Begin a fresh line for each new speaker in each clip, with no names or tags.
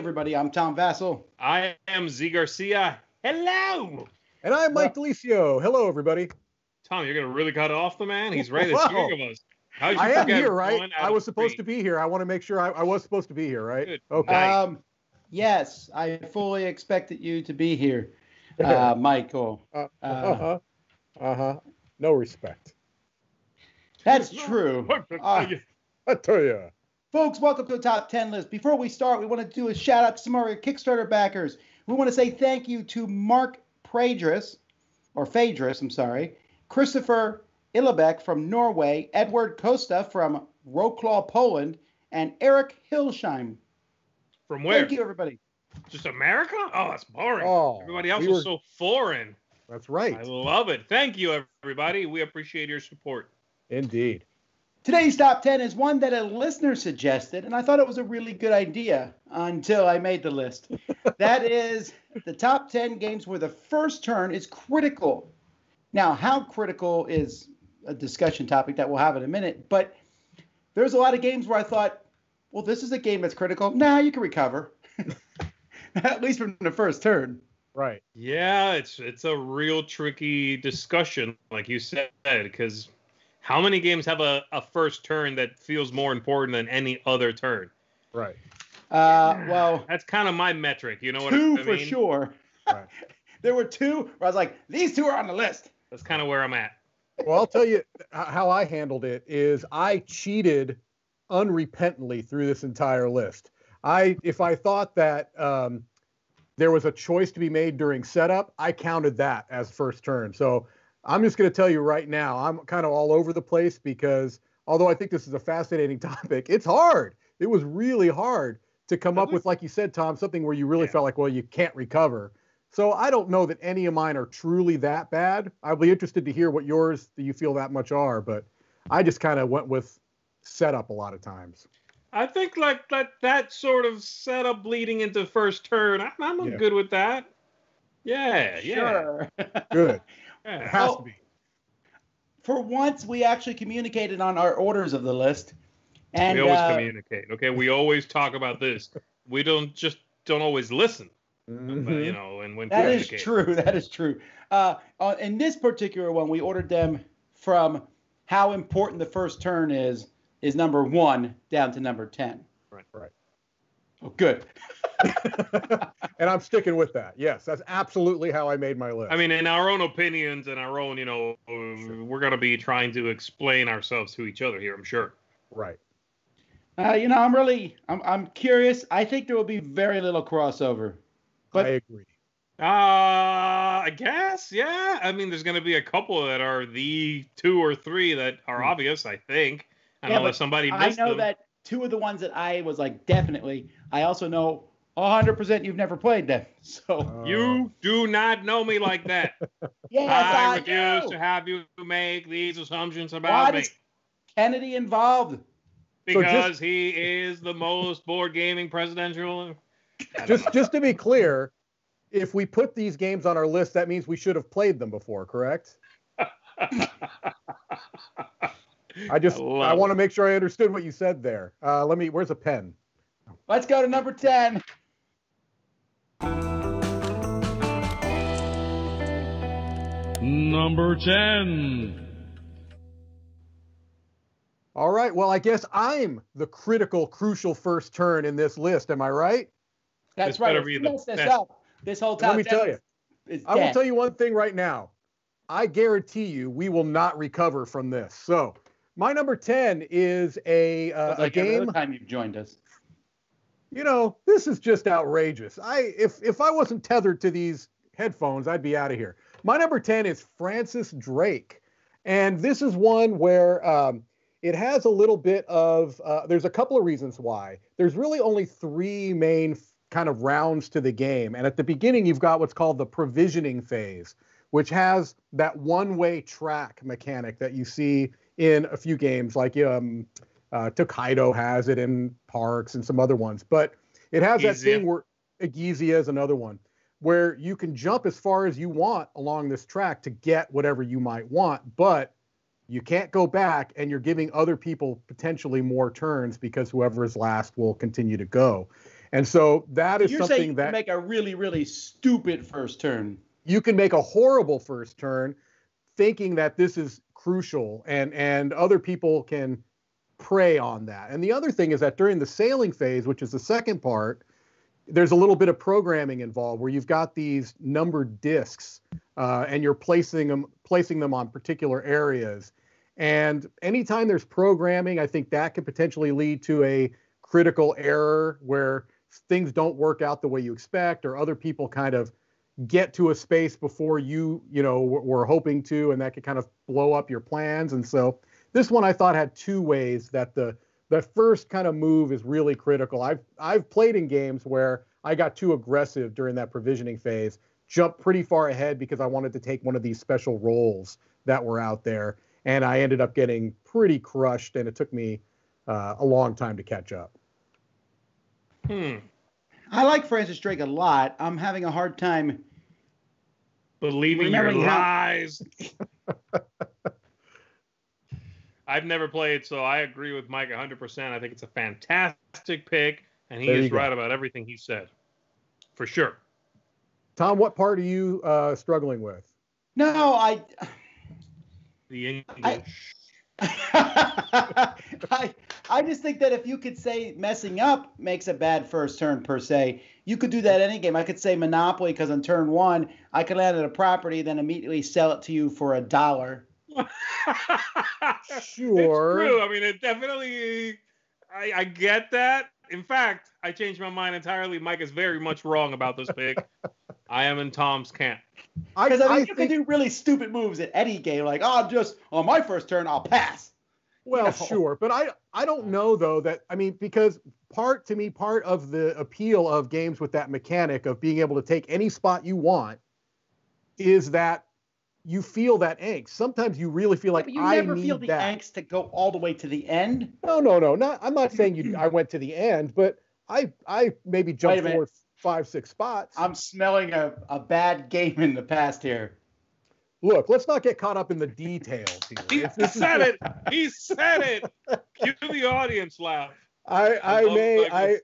everybody. I'm Tom Vasel.
I am Zee Garcia. Hello.
And I'm Mike DiLucio. Hello, everybody.
Tom, you're gonna really cut off the man. He's right at three of us.
I am here, right? I was supposed
three?
to be here. I want to make sure I, I was supposed to be here, right?
Good
Okay.
Um, yes, I fully expected you to be here, uh, Michael.
Uh
Uh,
huh. Uh huh. No respect.
that's true.
I tell you.
Folks, welcome to the top 10 list. Before we start, we want to do a shout out to some of our Kickstarter backers. We want to say thank you to Mark Pradris, or Phaedrus, I'm sorry, Christopher Illebek from Norway, Edward Costa from Wroclaw, Poland, and Eric Hilsheim.
From where?
Thank you, everybody.
Just America? Oh, that's boring.
Oh,
Everybody else
we
was
were-
so foreign.
That's right.
I love it. Thank you, everybody. We appreciate your support.
Indeed.
Today's top 10 is one that a listener suggested, and I thought it was a really good idea until I made the list. that is the top 10 games where the first turn is critical. Now, how critical is a discussion topic that we'll have in a minute, but there's a lot of games where I thought, well, this is a game that's critical. Nah, you can recover. At least from the first turn.
Right.
Yeah, it's it's a real tricky discussion, like you said, because how many games have a, a first turn that feels more important than any other turn?
Right.
Uh, well,
That's kind of my metric. You know what
two for sure.
Right.
there were two where I was like, these two are on the list.
That's kind of where I'm at.
Well, I'll tell you how I handled it is I cheated unrepentantly through this entire list. I if I thought that um, there was a choice to be made during setup, I counted that as first turn. So I'm just going to tell you right now, I'm kind of all over the place because although I think this is a fascinating topic, it's hard. It was really hard to come up
Really?
with, like you said, Tom, something where you really
Yeah.
felt like, well, you can't recover. So I don't know that any of mine are truly that bad. I'll be interested to hear what yours that you feel that much are, but I just kind of went with setup a lot of times.
I think like that that sort of setup leading into first turn. I'm, I'm
Yeah.
good with that. Yeah, yeah.
Sure.
Good. It has
Well,
to be.
For once, we actually communicated on our orders of the list. And
we always
uh,
communicate. Okay, we always talk about this. We don't just don't always listen. But,
Mhm.
you know, and when
that is true. That is true. Uh, uh, in this particular one, we ordered them from how important the first turn is, is number one down to number 10.
Right.
Right.
Oh, good.
and I'm sticking with that. Yes, that's absolutely how I made my list.
I mean, in our own opinions and our own, you know, uh, we're gonna be trying to explain ourselves to each other here. I'm sure.
right.
Uh, you know, I'm really, I'm, I'm curious. I think there will be very little crossover. But-
I agree.
Uh, I guess, yeah. I mean, there's gonna be a couple that are the two or three that are
Hmm.
obvious. I think,
Yeah,
unless
but
somebody
I
missed
know
them.
that two of the ones that I was like, definitely. I also know 100% you've never played them. So,
Uh,
You do not know me like that.
yes,
I
I,
refuse
do.
to have you make these assumptions about
Why
me
Kennedy involved?
So just-
because he is the most board gaming presidential.
Just
know.
just to be clear, if we put these games on our list, that means we should have played them before, correct? I just I,
love
want to make sure I understood what you said there. Uh, let me. Where's a pen?
Let's go to number 10.
Number 10.
All right. Well, I guess I'm the critical, crucial first turn in this list. Am I right?
That's
This
right.
better be the
this
best.
up, this whole top
Let me tell you. I will tell you one thing right now. I guarantee you, we will not recover from this. So, my number ten is a uh,
Sounds
a
like every
game.
other time you've joined us.
You know, this is just outrageous. I if if I wasn't tethered to these headphones, I'd be out of here. My number 10 is Francis Drake. And this is one where um, it has a little bit of, uh, there's a couple of reasons why. There's really only three main f- kind of rounds to the game. And at the beginning, you've got what's called the provisioning phase, which has that one way track mechanic that you see in a few games, like um, uh, Tokaido has it in Parks and some other ones. But it has that
Egizia.
thing where Egizia is another one where you can jump as far as you want along this track to get whatever you might want, but you can't go back and you're giving other people potentially more turns because whoever is last will continue to go. And so that is something
you
that
can make a really, really stupid first turn.
you can make a horrible first turn thinking that this is crucial and and other people can prey on that. And the other thing is that during the sailing phase, which is the second part, there's a little bit of programming involved where you've got these numbered discs uh, and you're placing them placing them on particular areas. And anytime there's programming, I think that could potentially lead to a critical error where things don't work out the way you expect, or other people kind of get to a space before you, you know, were, were hoping to, and that could kind of blow up your plans. And so this one I thought had two ways that the the first kind of move is really critical. I've I've played in games where I got too aggressive during that provisioning phase, jumped pretty far ahead because I wanted to take one of these special roles that were out there, and I ended up getting pretty crushed, and it took me uh, a long time to catch up.
Hmm.
I like Francis Drake a lot. I'm having a hard time.
Believing your
Remembering how-
lies. I've never played, so I agree with Mike 100%. I think it's a fantastic pick, and he
There you
is
go.
right about everything he said. For sure.
Tom, what part are you uh, struggling with?
No, I.
The English.
I, I just think that if you could say messing up makes a bad first turn per se, you could do that any game. I could say Monopoly because on turn one, I could land at a property, then immediately sell it to you for a dollar.
Sure.
It's true. I mean, it definitely. I, I get that. In fact, I changed my mind entirely. Mike is very much wrong about this pick. I am in Tom's camp.
I,
Because I mean,
I
you
think,
can do really stupid moves at any game, like oh, just on my first turn, I'll pass.
Well,
know.
sure, but I I don't know though that I mean because part to me part of the appeal of games with that mechanic of being able to take any spot you want is that you feel that angst. Sometimes you really feel like
but you
I
never
need
feel the
that.
angst to go all the way to the end.
No, no, no. Not I'm not saying you I went to the end, but I I maybe jumped
minute.
forward five six spots.
I'm smelling a, a bad game in the past here.
Look, let's not get caught up in the details here.
He
It's- this is
said it. He said it. Cue the audience laugh.
I, I
love
may,
Douglas.
I,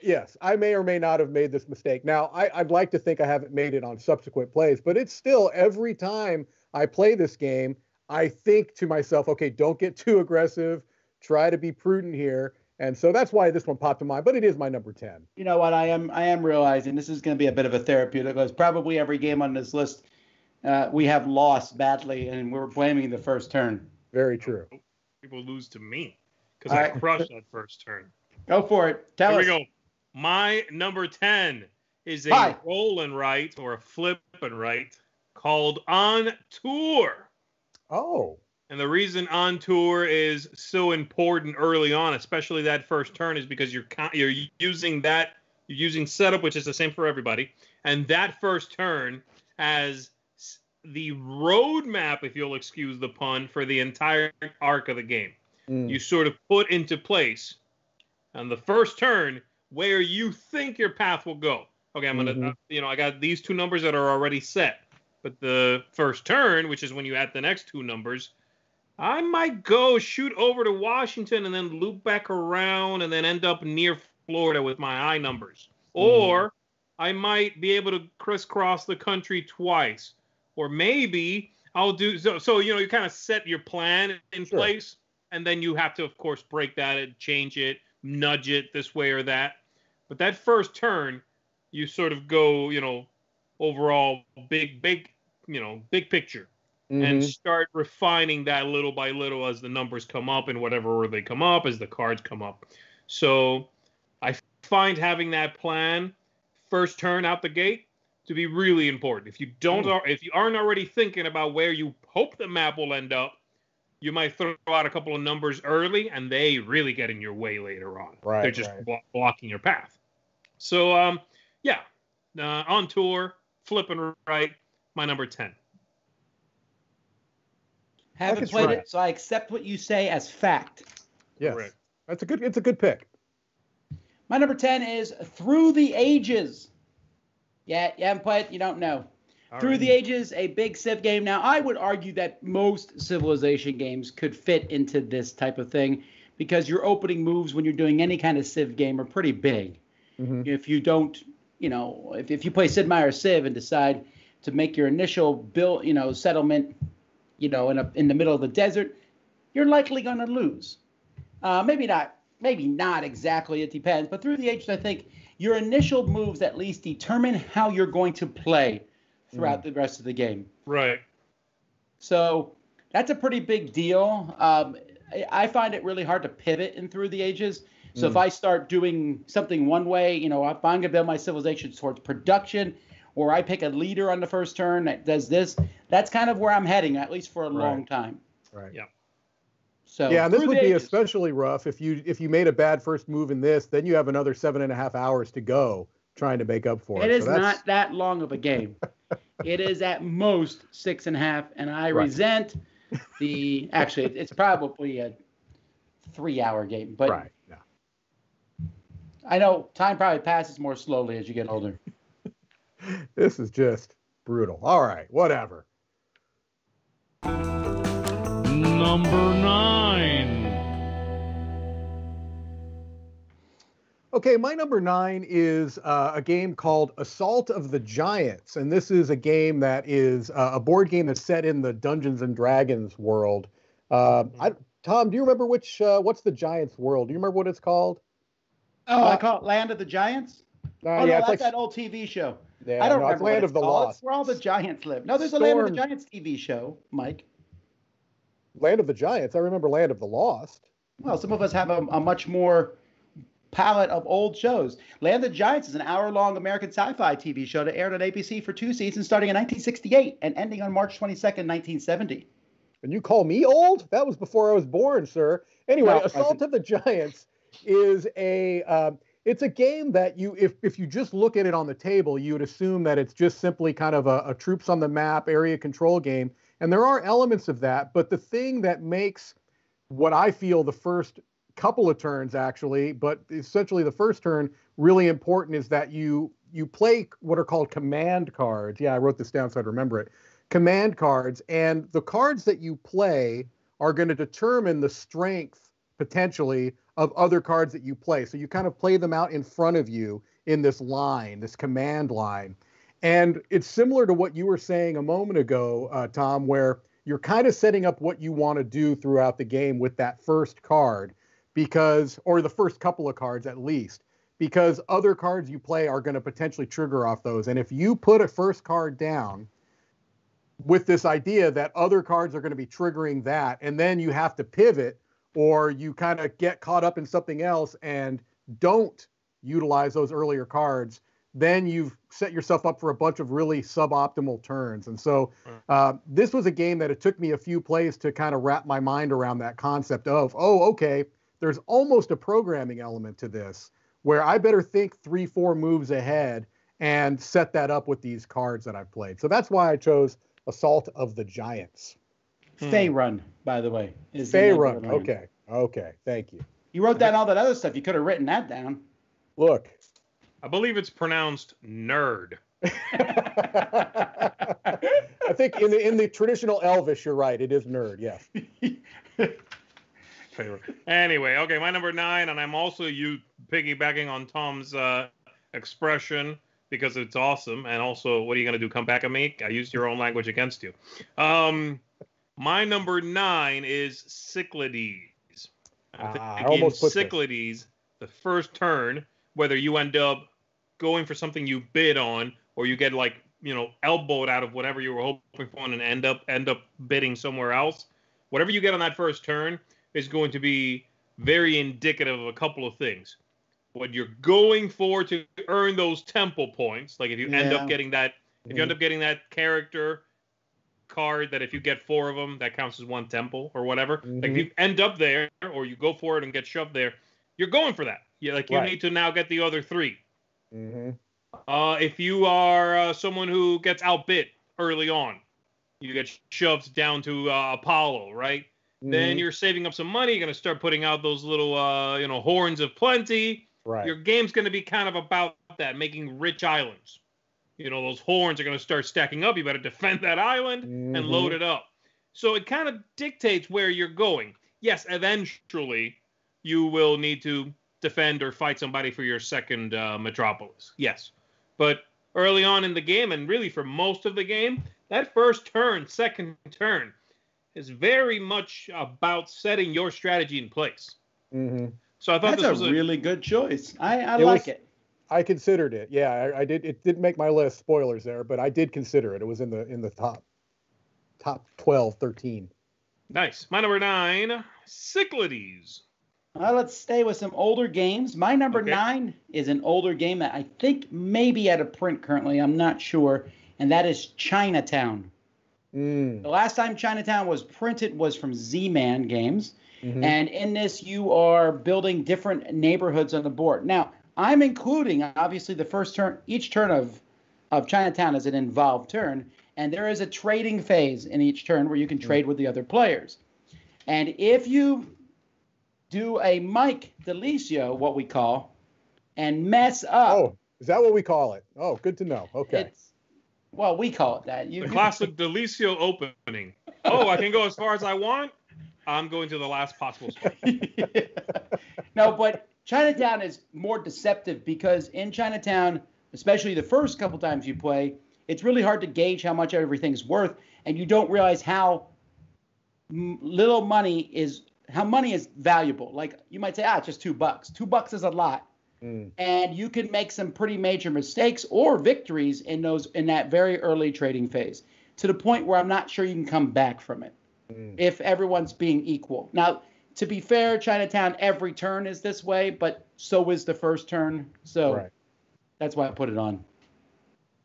yes, I may or may not have made this mistake. Now, I, I'd like to think I haven't made it on subsequent plays, but it's still every time I play this game, I think to myself, okay, don't get too aggressive, try to be prudent here. And so that's why this one popped to mind, but it is my number 10.
You know what? I am I am realizing this is going to be a bit of a therapeutic because probably every game on this list uh, we have lost badly, and we're blaming the first turn.
Very true.
People lose to me because
All
I
right.
crushed that first turn.
Go for it. Tell
Here
us.
we go. My number 10 is a
Hi.
roll and write or a flip and write called On Tour.
Oh,
And the reason on tour is so important early on, especially that first turn, is because you're you're using that you're using setup, which is the same for everybody, and that first turn as the roadmap, if you'll excuse the pun, for the entire arc of the game.
mm,
You sort of put into place on the first turn where you think your path will go. Okay, I'm gonna,
Mhm.
uh, you know, I got these two numbers that are already set, but the first turn, which is when you add the next two numbers, I might go shoot over to Washington and then loop back around and then end up near Florida with my I numbers. Or I might be able to crisscross the country twice. Or maybe I'll do so. So, you know, you kind of set your plan in
Sure.
place and then you have to, of course, break that and change it, nudge it this way or that. But that first turn, you sort of go, you know, overall big, big, you know, big picture and
mhm.
start refining that little by little as the numbers come up and whatever order they come up, as the cards come up. So I find having that plan first turn out the gate to be really important. If you don't,
Hmm.
if you aren't already thinking about where you hope the map will end up, you might throw out a couple of numbers early, and they really get in your way later on.
Right,
They're just
right.
blo- blocking your path. So, um, yeah, uh, on tour, flipping right, my number ten.
Haven't played
try
it,
it.
so I accept what you say as fact.
yes,
Correct.
that's a good. It's a good pick.
My number 10 is Through the Ages. Yeah, you haven't played, it, you don't know.
All
Through
right.
the Ages, a big Civ game. Now, I would argue that most Civilization games could fit into this type of thing because your opening moves when you're doing any kind of Civ game are pretty big.
Mhm.
If you don't, you know, if, if you play Sid Meier's Civ and decide to make your initial build, you know, settlement, you know, in a in the middle of the desert, you're likely going to lose. Uh, maybe not, maybe not exactly. It depends. But through the ages, I think your initial moves at least determine how you're going to play throughout the rest of the game.
Right.
So that's a pretty big deal. Um, I- I find it really hard to pivot in through the ages. So if I start doing something one way, you know, if I'm going to build my civilization towards production, or I pick a leader on the first turn that does this, that's kind of where I'm heading, at least for a long time.
Right.
Yeah.
So
yeah, and this would be
ages-
especially rough if you if you made a bad first move in this, then you have another seven and a half hours to go trying to make up for it.
It is
So
not that long of a game. it is at most six and a half, and I
Right.
resent the. Actually, it's probably a three-hour game, but
right. Yeah.
I know time probably passes more slowly as you get older.
This is just brutal. All right, whatever.
Number nine.
Okay, my number nine is uh, a game called Assault of the Giants, and this is a game that is uh, a board game that's set in the Dungeons and Dragons world. Uh, I, Tom, do you remember which? Uh, what's the Giants world? Do you remember what it's called?
Oh, I
Uh,
call it Land of the Giants.
Uh,
oh
yeah,
no, that's
like
that old TV show.
yeah,
I don't
no,
remember
Land of the
called.
Lost.
It's where all the giants live. No, there's a Land of the Giants TV show, Mike.
Land of the Giants. I remember Land of the Lost.
Well, some of us have a, a much more palette of old shows. Land of the Giants is an hour-long American sci-fi TV show that aired on ABC for two seasons, starting in 1968 and ending on March 22nd, 1970.
And you call me old? That was before I was born, sir. Anyway,
No,
Assault of the Giants is a um, it's a game that you if if you just look at it on the table, you would assume that it's just simply kind of a, a troops on the map area control game. And there are elements of that, but the thing that makes what I feel the first couple of turns actually, but essentially the first turn really important is that you you play what are called command cards. Yeah, I wrote this down so I'd remember it. Command cards, and the cards that you play are going to determine the strength potentially of other cards that you play. So you kind of play them out in front of you in this line, this command line. And it's similar to what you were saying a moment ago, uh, Tom, where you're kind of setting up what you want to do throughout the game with that first card because, or the first couple of cards at least, because other cards you play are going to potentially trigger off those. And if you put a first card down with this idea that other cards are going to be triggering that, and then you have to pivot or you kind of get caught up in something else and don't utilize those earlier cards, then you've set yourself up for a bunch of really suboptimal turns. And so uh, this was a game that it took me a few plays to kind of wrap my mind around that concept of, oh, okay, there's almost a programming element to this where I better think three, four moves ahead and set that up with these cards that I've played. So that's why I chose Assault of the Giants.
Hmm.
Faerûn, by the way. is the Faerûn. line.
Okay. Okay. Thank you.
You wrote down all that other stuff. You could have written that down.
Look.
I believe it's pronounced nerd.
I think in the in the traditional Elvish, you're right. It is nerd. Yes.
Favor. Anyway, okay, my number nine, and I'm also you piggybacking on Tom's uh, expression because it's awesome, and also, what are you gonna do? Come back at me? I used your own language against you. Um, my number nine is Cyclades. I think
Ah, I almost put this.
The first turn, whether you end up going for something you bid on, or you get like you know elbowed out of whatever you were hoping for, and end up end up bidding somewhere else. Whatever you get on that first turn is going to be very indicative of a couple of things. What you're going for to earn those temple points, like if you end up getting that, if you end up getting that character card that if you get four of them, that counts as one temple or whatever. Like if
Mhm.
you end up there or you go for it and get shoved there, you're going for that. Yeah, like you
Right.
need to now get the other three.
hmm
Uh, if you are uh, someone who gets outbid early on, you get shoved down to uh, Apollo, right?
Mm-hmm.
Then you're saving up some money. You're going to start putting out those little, uh, you know, horns of plenty.
right.
Your game's going to be kind of about that, making rich islands. You know, those horns are going to start stacking up. You better defend that island and
Mhm.
load it up. So it kind of dictates where you're going. Yes, eventually you will need to defend or fight somebody for your second uh, metropolis. Yes, but early on in the game, and really for most of the game, that first turn, second turn, is very much about setting your strategy in place.
hmm
So I thought
That's
this
a
was a
really good choice. I, I
It
like
was-
it.
I considered it. Yeah, I, I did. It didn't make my list. Spoilers there, but I did consider it. It was in the in the top top 12, 13.
nice. My number nine, Cyclades.
Uh, let's stay with some older games. My number
Okay.
nine is an older game that I think may be out of print currently. I'm not sure, and that is Chinatown.
Mm.
The last time Chinatown was printed was from Z-Man Games,
Mhm.
and in this you are building different neighborhoods on the board. Now, I'm including obviously the first turn. Each turn of of Chinatown is an involved turn, and there is a trading phase in each turn where you can trade with the other players. And if you do a Mike DiLucio, what we call, and mess up,
Oh, is that what we call it? Oh, good to know. Okay.
it's well, we call it that. You,
The classic DiLucio opening. Oh, I can go as far as I want. I'm going to the last possible spot.
no, but Chinatown is more deceptive because in Chinatown, especially the first couple times you play, it's really hard to gauge how much everything's worth, and you don't realize how m- little money is how money is valuable. Like you might say, ah, it's just two bucks. Two bucks is a lot,
Mm.
and you can make some pretty major mistakes or victories in those in that very early trading phase to the point where I'm not sure you can come back from it
Mm.
if everyone's being equal. Now, to be fair, Chinatown every turn is this way, but so is the first turn. So
Right.
that's why I put it on.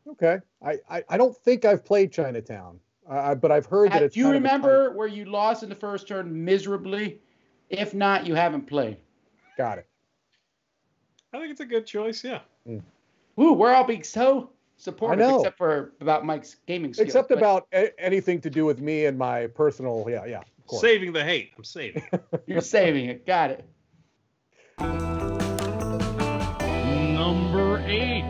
Okay. I, I I don't think I've played Chinatown, uh, but I've heard that
Uh,
it's.
Do you
kind of a
remember where you lost in the first turn miserably? If not, you haven't played.
Got it.
I think it's a good choice. Yeah. Mm.
Woo, we're all being so supportive,
I know.
except for about Mike's gaming skills.
Except
but-
about a- anything to do with me and my personal. Yeah, yeah. Of.
Saving the hate. I'm saving.
you're saving it. Got it.
Number eight.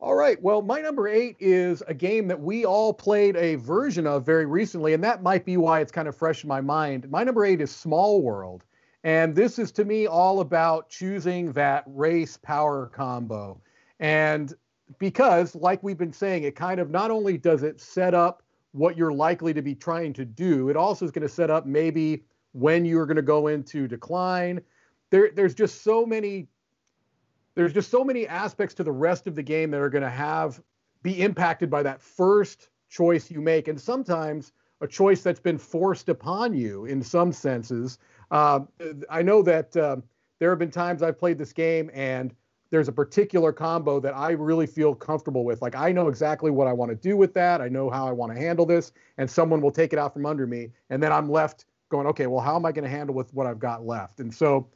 All right. Well, my number eight is a game that we all played a version of very recently, and that might be why it's kind of fresh in my mind. My number eight is Small World. And this is to me all about choosing that race power combo. And because, like we've been saying, it kind of not only does it set up what you're likely to be trying to do, it also is going to set up maybe when you're going to go into decline. There, there's just so many there's just so many aspects to the rest of the game that are going to have be impacted by that first choice you make and sometimes a choice that's been forced upon you in some senses uh, i know that um, there have been times i've played this game and there's a particular combo that i really feel comfortable with. Like i know exactly what i want to do with that. I know how i want to handle this and someone will take it out from under me and then i'm left going okay well how am i going to handle with what i've got left? And so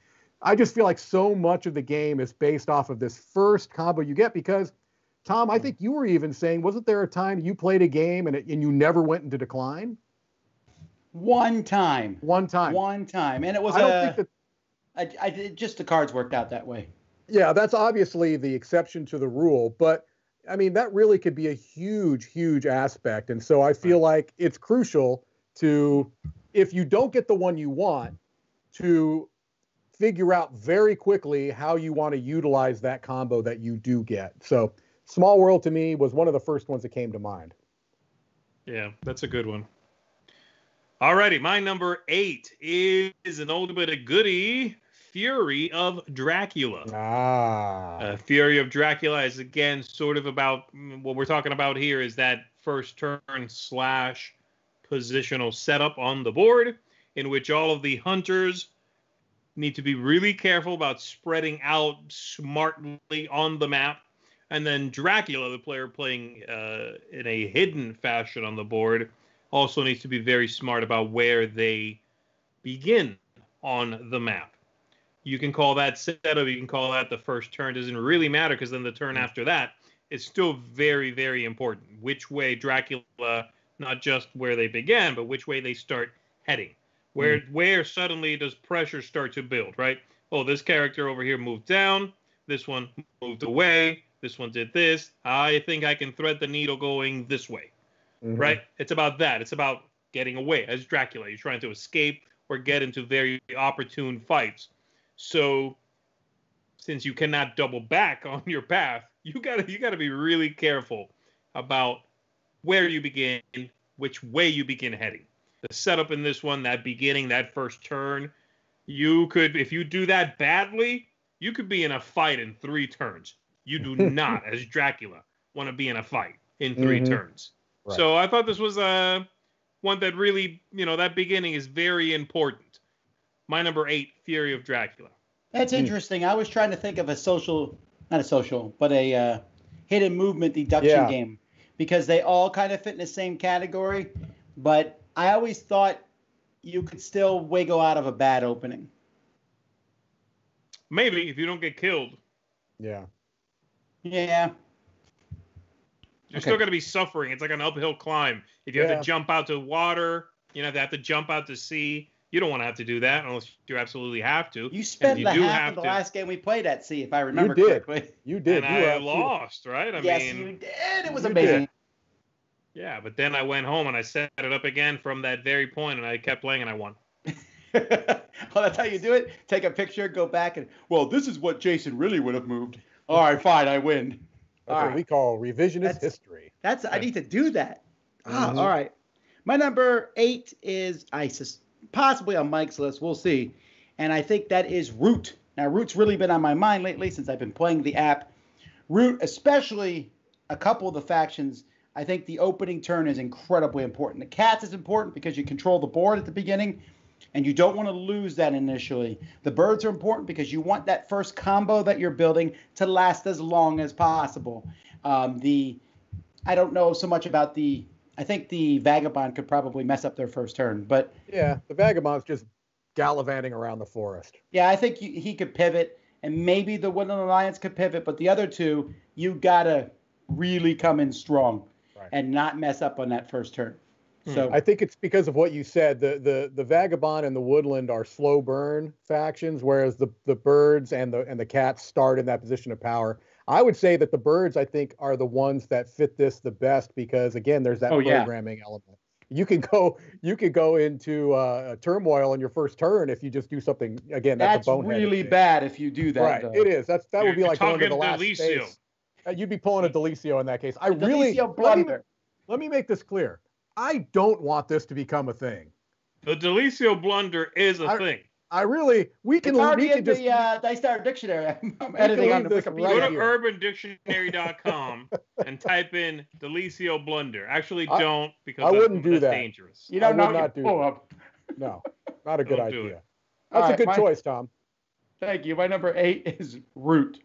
I just feel like so much of the game is based off of this first combo you get because, Tom, I think you were even saying, wasn't there a time you played a game and, it, and you never went into decline?
One time.
One time.
One time. And it was
I don't
a,
think that,
I, I did- just the cards worked out that way.
yeah, that's obviously the exception to the rule, but I mean, that really could be a huge, huge aspect. And so I feel like it's crucial to, if you don't get the one you want, to figure out very quickly how you want to utilize that combo that you do get. So, Small World to me was one of the first ones that came to mind.
Yeah, that's a good one. Alrighty, my number eight is an old bit of goodie, Fury of Dracula.
Ah.
Uh, Fury of Dracula is again sort of about mm, what we're talking about here is that first turn slash positional setup on the board, in which all of the hunters need to be really careful about spreading out smartly on the map. And then Dracula, the player playing uh, in a hidden fashion on the board, also needs to be very smart about where they begin on the map. You can call that setup, you can call that the first turn. Doesn't really matter because then the turn mm-hmm. after that is still very, very important. Which way Dracula, not just where they began, but which way they start heading. Where mm-hmm. where suddenly does pressure start to build, right? Oh, this character over here moved down, this one moved away, this one did this. I think I can thread the needle going this way
Mhm.
right? It's about that. It's about getting away as Dracula. You're trying to escape or get into very opportune fights. So since you cannot double back on your path, you gotta you gotta be really careful about where you begin, which way you begin heading. The setup in this one, that beginning, that first turn, you could if you do that badly, you could be in a fight in three turns. You do not, as Dracula, want to be in a fight in 3
Mhm.
turns.
Right.
So I thought this was a one that really, you know, that beginning is very important. My number eight, Fury of Dracula.
That's
Hmm.
interesting. I was trying to think of a social, not a social, but a uh, hidden movement deduction
Yeah.
game because they all kind of fit in the same category. But I always thought you could still wiggle out of a bad opening.
Maybe if you don't get killed,
Yeah.
Yeah.
You're
Okay.
still going to be suffering. It's like an uphill climb. If you have to jump out to water, you know, if you have to jump out to sea. You don't want to have to do that unless you absolutely have to.
You spent
you
the
do
half
have
of the
to-
last game we played at sea, if I remember
did.
correctly.
You did.
and
you
I
absolutely-
lost, right? I
yes,
mean,
you did. It was amazing.
did.
yeah, but then I went home and I set it up again from that very point, and I kept playing and I won.
well, that's how you do it. Take a picture, go back, and well, this is what Jason really would have moved. All right, fine, I win.
That's
All
what
right.
we call revisionist
That's-
history.
That's I need to do that. Ah,
Mhm.
all right. My number eight is ISIS, possibly on Mike's list. We'll see. And I think that is Root. Now, Root's really been on my mind lately since I've been playing the app. Root, especially a couple of the factions, I think the opening turn is incredibly important. The cats is important because you control the board at the beginning, and you don't want to lose that initially. The birds are important because you want that first combo that you're building to last as long as possible. Um, the I don't know so much about the. I think the vagabond could probably mess up their first turn, but
Yeah, the vagabond's just gallivanting around the forest.
yeah, I think you, he could pivot, and maybe the Woodland Alliance could pivot, but the other two, you gotta really come in strong
Right.
and not mess up on that first turn. So
I think it's because of what you said. The the the vagabond and the woodland are slow burn factions, whereas the the birds and the and the cats start in that position of power. I would say that the birds, I think, are the ones that fit this the best because again, there's that
Oh, yeah.
programming element. You can go you could go into uh, a turmoil in your first turn if you just do something again. That's,
that's
a boneheaded
really
thing.
bad if you do that.
Right,
though.
it is. That's that would
You're
be like going to the last
DiLucio.
space. Uh, You'd be pulling a DiLucio in that case. I
The
really
DiLucio
let me,
blunder.
let me make this clear. I don't want this to become a thing.
The DiLucio blunder is a
I-
thing.
I really we
It's
can
already
we
in
can just
the uh, Dice Star Dictionary. I'm editing on the
leave
Wikipedia.
right
Go to
here.
urbandictionary.com and type in DiLucio blunder. Actually,
I-
don't because
I wouldn't do
that's
that.
dangerous.
You don't
I
know
would not do
pull
that.
up.
no, not a good idea.
it.
That's
All
a
right,
good
my-
choice, Tom.
Thank you. My number eight is Root.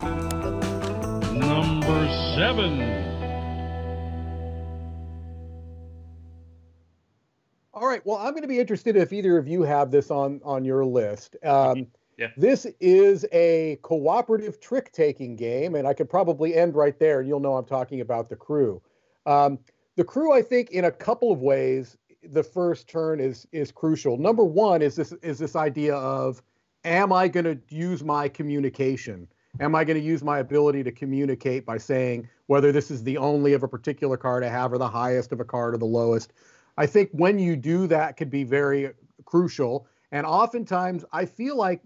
Number seven.
All right. Well, I'm going to be interested if either of you have this on on your list. Um,
Yeah.
This is a cooperative trick taking game, and I could probably end right there, and you'll know I'm talking about the crew. Um, the crew, I think, in a couple of ways, the first turn is is crucial. Number one is this is this idea of, am I going to use my communication? Am I going to use my ability to communicate by saying whether this is the only of a particular card I have, or the highest of a card, or the lowest? I think when you do that could be very crucial. And oftentimes, I feel like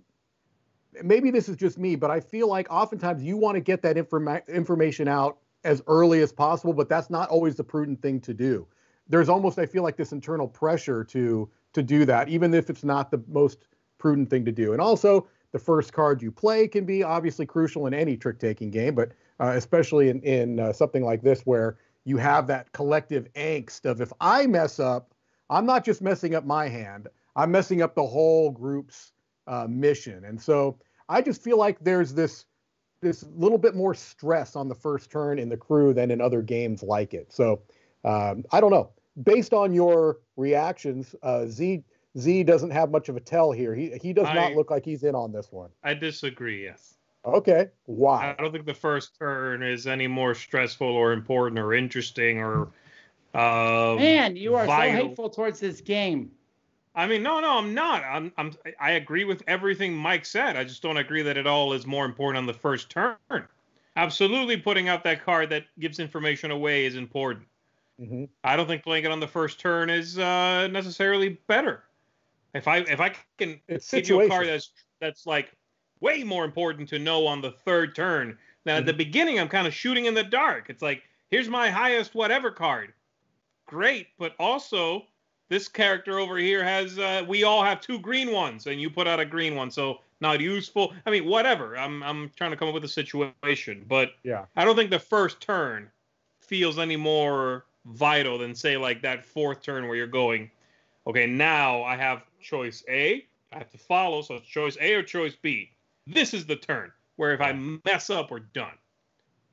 maybe this is just me, but I feel like oftentimes you want to get that informa- information out as early as possible, but that's not always the prudent thing to do. There's almost, I feel like, this internal pressure to to do that, even if it's not the most prudent thing to do. And also, the first card you play can be obviously crucial in any trick taking game, but uh, especially in in uh, something like this where you have that collective angst of if I mess up, I'm not just messing up my hand, I'm messing up the whole group's uh, mission. And so I just feel like there's this this little bit more stress on the first turn in the crew than in other games like it. So um, I don't know. Based on your reactions, uh, Zee Zee doesn't have much of a tell here. He he does
I-
not look like he's in on this one.
I disagree. Yes.
Okay, why?
I don't think the first turn is any more stressful or important or interesting or. Uh,
Man, you are
vital.
so hateful towards this game.
I mean, no, no, I'm not. I'm, I'm, I agree with everything Mike said. I just don't agree that it all is more important on the first turn. Absolutely, putting out that card that gives information away is important.
Mhm.
I don't think playing it on the first turn is uh, necessarily better. If I if I can
It's
give you a card that's that's like way more important to know on the third turn. Now at the beginning, I'm kind of shooting in the dark. It's like here's my highest whatever card. Great, but also this character over here has uh, we all have two green ones, and you put out a green one, so not useful. I mean, whatever. I'm I'm trying to come up with a situation, but
Yeah.
I don't think the first turn feels any more vital than say like that fourth turn where you're going, okay, now I have choice A, I have to follow, so it's choice A or choice B. This is the turn where if I mess up, we're done.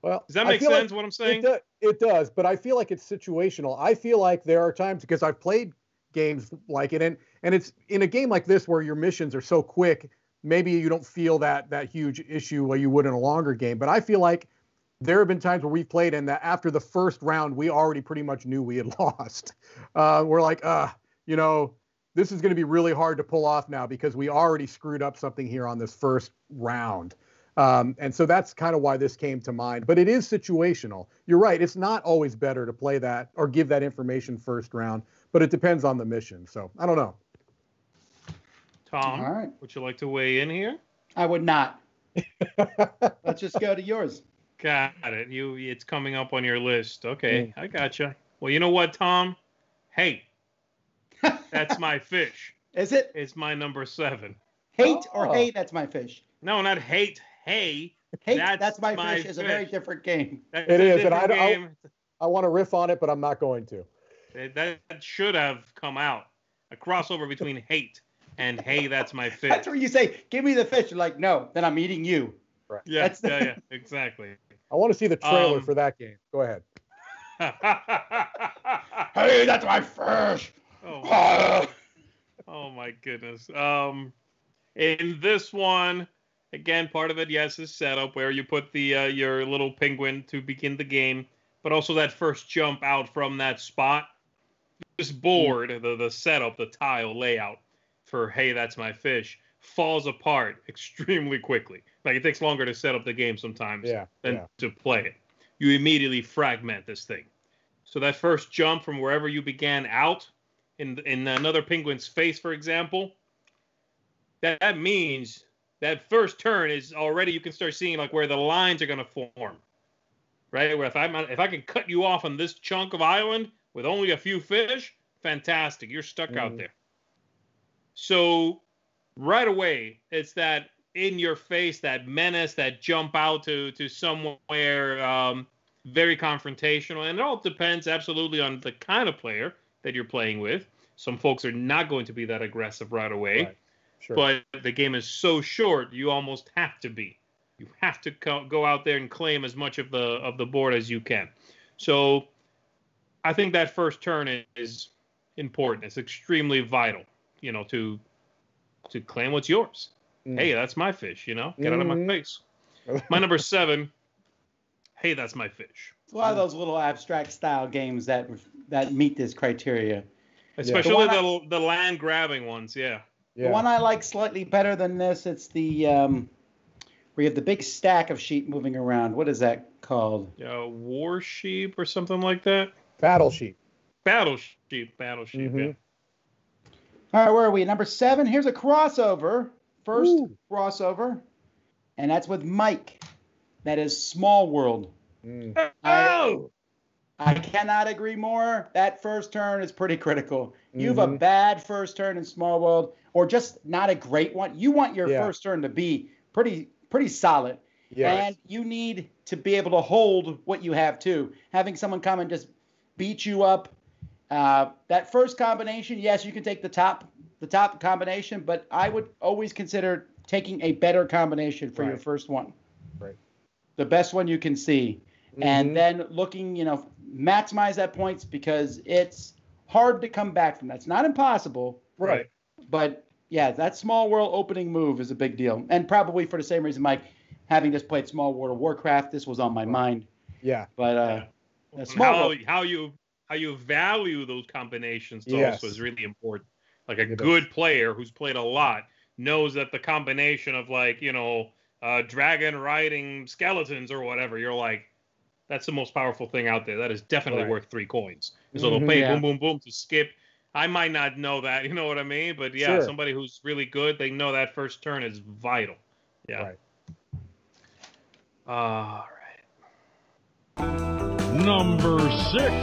Well,
Does that make
feel like
sense? what I'm saying?
It, do, it does, but I feel like it's situational. I feel like there are times because I've played games like it, and and it's in a game like this where your missions are so quick. Maybe you don't feel that that huge issue like you would in a longer game, but I feel like there have been times where we've played and that after the first round we already pretty much knew we had lost. Uh, we're like, uh, you know, this is going to be really hard to pull off now because we already screwed up something here on this first round. Um, and so that's kind of why this came to mind. But it is situational. You're right. It's not always better to play that or give that information first round, but it depends on the mission. So I don't know.
Tom,
All right.
would you like to weigh in here?
I would not. Let's just go to yours.
Got it. You, it's coming up on your list. Okay, I gotcha. Well, you know what, Tom? Hey, that's my fish.
Is it
It's my number seven.
hate or
Oh.
hey? That's my fish.
No, not hate. Hey,
Hate.
That's
That's, my,
my
fish. Is a very different game.
that's
It
a
is, and I- I-
game.
I want to riff on it, but I'm not going to.
That should have come out. A crossover between hate and hey, that's my fish.
That's where you say, "Give me the fish." You're like, "No." Then I'm eating you.
yeah,
that's-
yeah, yeah, exactly.
I want to see the trailer
Um,
for that game. Go ahead.
Hey, that's my fish.
Oh,
Ah.
oh my goodness. Um, in this one, again, part of it, yes, is setup where you put the uh, your little penguin to begin the game, but also that first jump out from that spot. This board, the the setup, the tile layout for hey, that's my fish, falls apart extremely quickly. Like it takes longer to set up the game sometimes
Yeah.
than
yeah.
to play it. You immediately fragment this thing. So that first jump from wherever you began out in in another penguin's face, for example, that, that means that first turn is already you can start seeing like where the lines are going to form, right? Where if I if I can cut you off on this chunk of island with only a few fish, fantastic. You're stuck out
Mhm.
there. So right away, it's that in your face, that menace, that jump out to to somewhere um, very confrontational, and it all depends absolutely on the kind of player that you're playing with. Some folks are not going to be that aggressive right away,
Right. Sure.
but the game is so short, you almost have to be. You have to co- go out there and claim as much of the of the board as you can. So, I think that first turn is important. It's extremely vital, you know, to to claim what's yours.
Mm.
Hey, that's my fish. You know, get out of my
Mhm.
face. My number seven. Hey, that's my fish.
It's a lot of those little abstract style games that that meet this criteria.
Especially
one
the, the land grabbing ones. Yeah.
yeah.
The one I like slightly better than this, it's the um, where you have the big stack of sheep moving around. What is that called?
Uh, war sheep or something like that.
Battle sheep.
Battle sheep. Battle sheep.
Mhm.
All right, where are we? Number seven. Here's a crossover. First
Ooh.
crossover, and that's with Mike. That is Small World.
Mm.
Yeah.
I-
Oh.
I cannot agree more. That first turn is pretty critical. You have a
Mhm.
bad first turn in Small World, or just not a great one. You want your
Yeah.
first turn to be pretty pretty solid,
Yes.
and you need to be able to hold what you have too. Having someone come and just beat you up. Uh, that first combination, yes, you can take the top the top combination, but I would always consider taking a better combination for your first one.
Right.
The best one you can see
Mhm.
and then looking, you know, maximize that points because it's hard to come back from that. It's not impossible,
right.
but yeah, that small world opening move is a big deal. And probably for the same reason, Mike, having just played Small World of Warcraft, this was on my mind.
Yeah.
But uh,
Yeah.
small
how
world,
how you how you value those combinations
Yes.
also is really important. Like a
It is.
good player who's played a lot knows that the combination of like you know uh, dragon riding skeletons or whatever, you're like, That's the most powerful thing out there. That is definitely
Right.
worth three coins. So they'll
Mhm.
pay
Yeah.
boom, boom, boom to skip. I might not know that, you know what I mean? But yeah,
Sure.
somebody who's really good, they know that first turn is vital. Yeah.
Right.
All right.
Number six.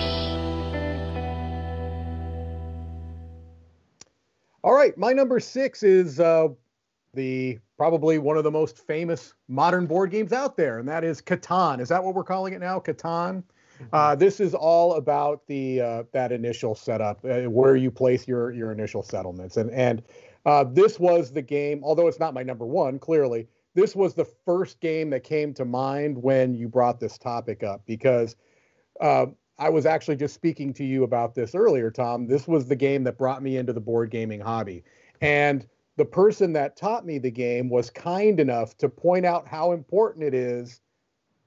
All right, my number six is uh, the probably one of the most famous modern board games out there, and that is Catan. Is that what we're calling it now? Catan. Uh, this is all about the uh, that initial setup, uh, where you place your your initial settlements, and and uh, this was the game. Although it's not my number one, clearly, this was the first game that came to mind when you brought this topic up because uh, I was actually just speaking to you about this earlier, Tom. This was the game that brought me into the board gaming hobby. And the person that taught me the game was kind enough to point out how important it is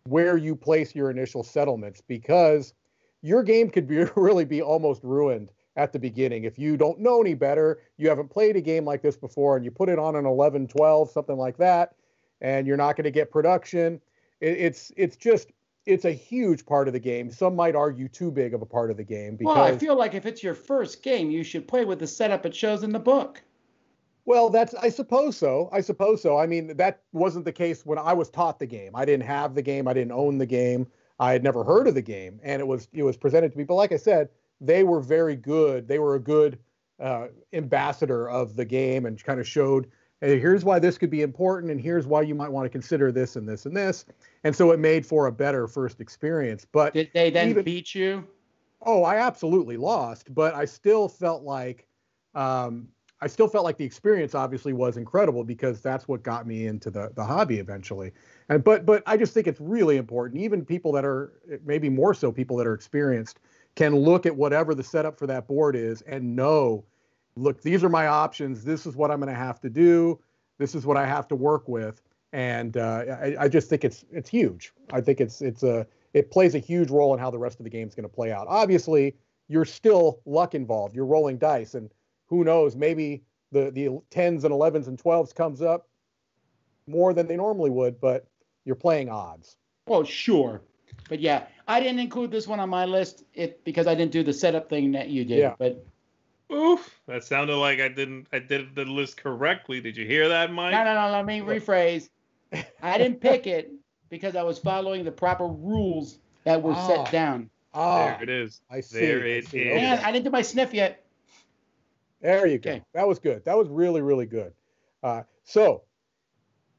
where you place your initial settlements because your game could be really be almost ruined at the beginning if you don't know any better you haven't played a game like this before and you put it on an 11 12 something like that and you're not going to get production it, it's it's just it's a huge part of the game some might argue too big of a part of the game because
Well, I feel like if it's your first game, you should play with the setup it shows in the book.
Well, that's I suppose so. I suppose so. I mean, that wasn't the case when I was taught the game. I didn't have the game. I didn't own the game. I had never heard of the game, and it was it was presented to me. But like I said, they were very good. They were a good uh, ambassador of the game, and kind of showed, hey, here's why this could be important, and here's why you might want to consider this and this and this. And so it made for a better first experience. But
Did they then
Even-
beat you?
Oh, I absolutely lost, but I still felt like um, I still felt like the experience obviously was incredible because that's what got me into the the hobby eventually. And but but I just think it's really important. Even people that are maybe more so people that are experienced can look at whatever the setup for that board is and know, look, these are my options. This is what I'm going to have to do. This is what I have to work with. And uh, I, I just think it's it's huge. I think it's it's a it plays a huge role in how the rest of the game is going to play out. Obviously, you're still luck involved. You're rolling dice, and who knows? Maybe the the tens and elevens and twelves comes up more than they normally would, but you're playing odds.
Well, sure. But yeah, I didn't include this one on my list it, because I didn't do the setup thing that you did.
Yeah.
But
Oof. That sounded like I didn't I did the list correctly. Did you hear that, Mike?
no, no, no. Let me rephrase. I didn't pick it because I was following the proper rules that were
Ah.
set down.
Ah,
There it is.
I see.
There
I
it
see.
is.
Okay.
And I didn't do my sniff yet.
There you go.
Okay.
That was good. That was really, really good. Uh, so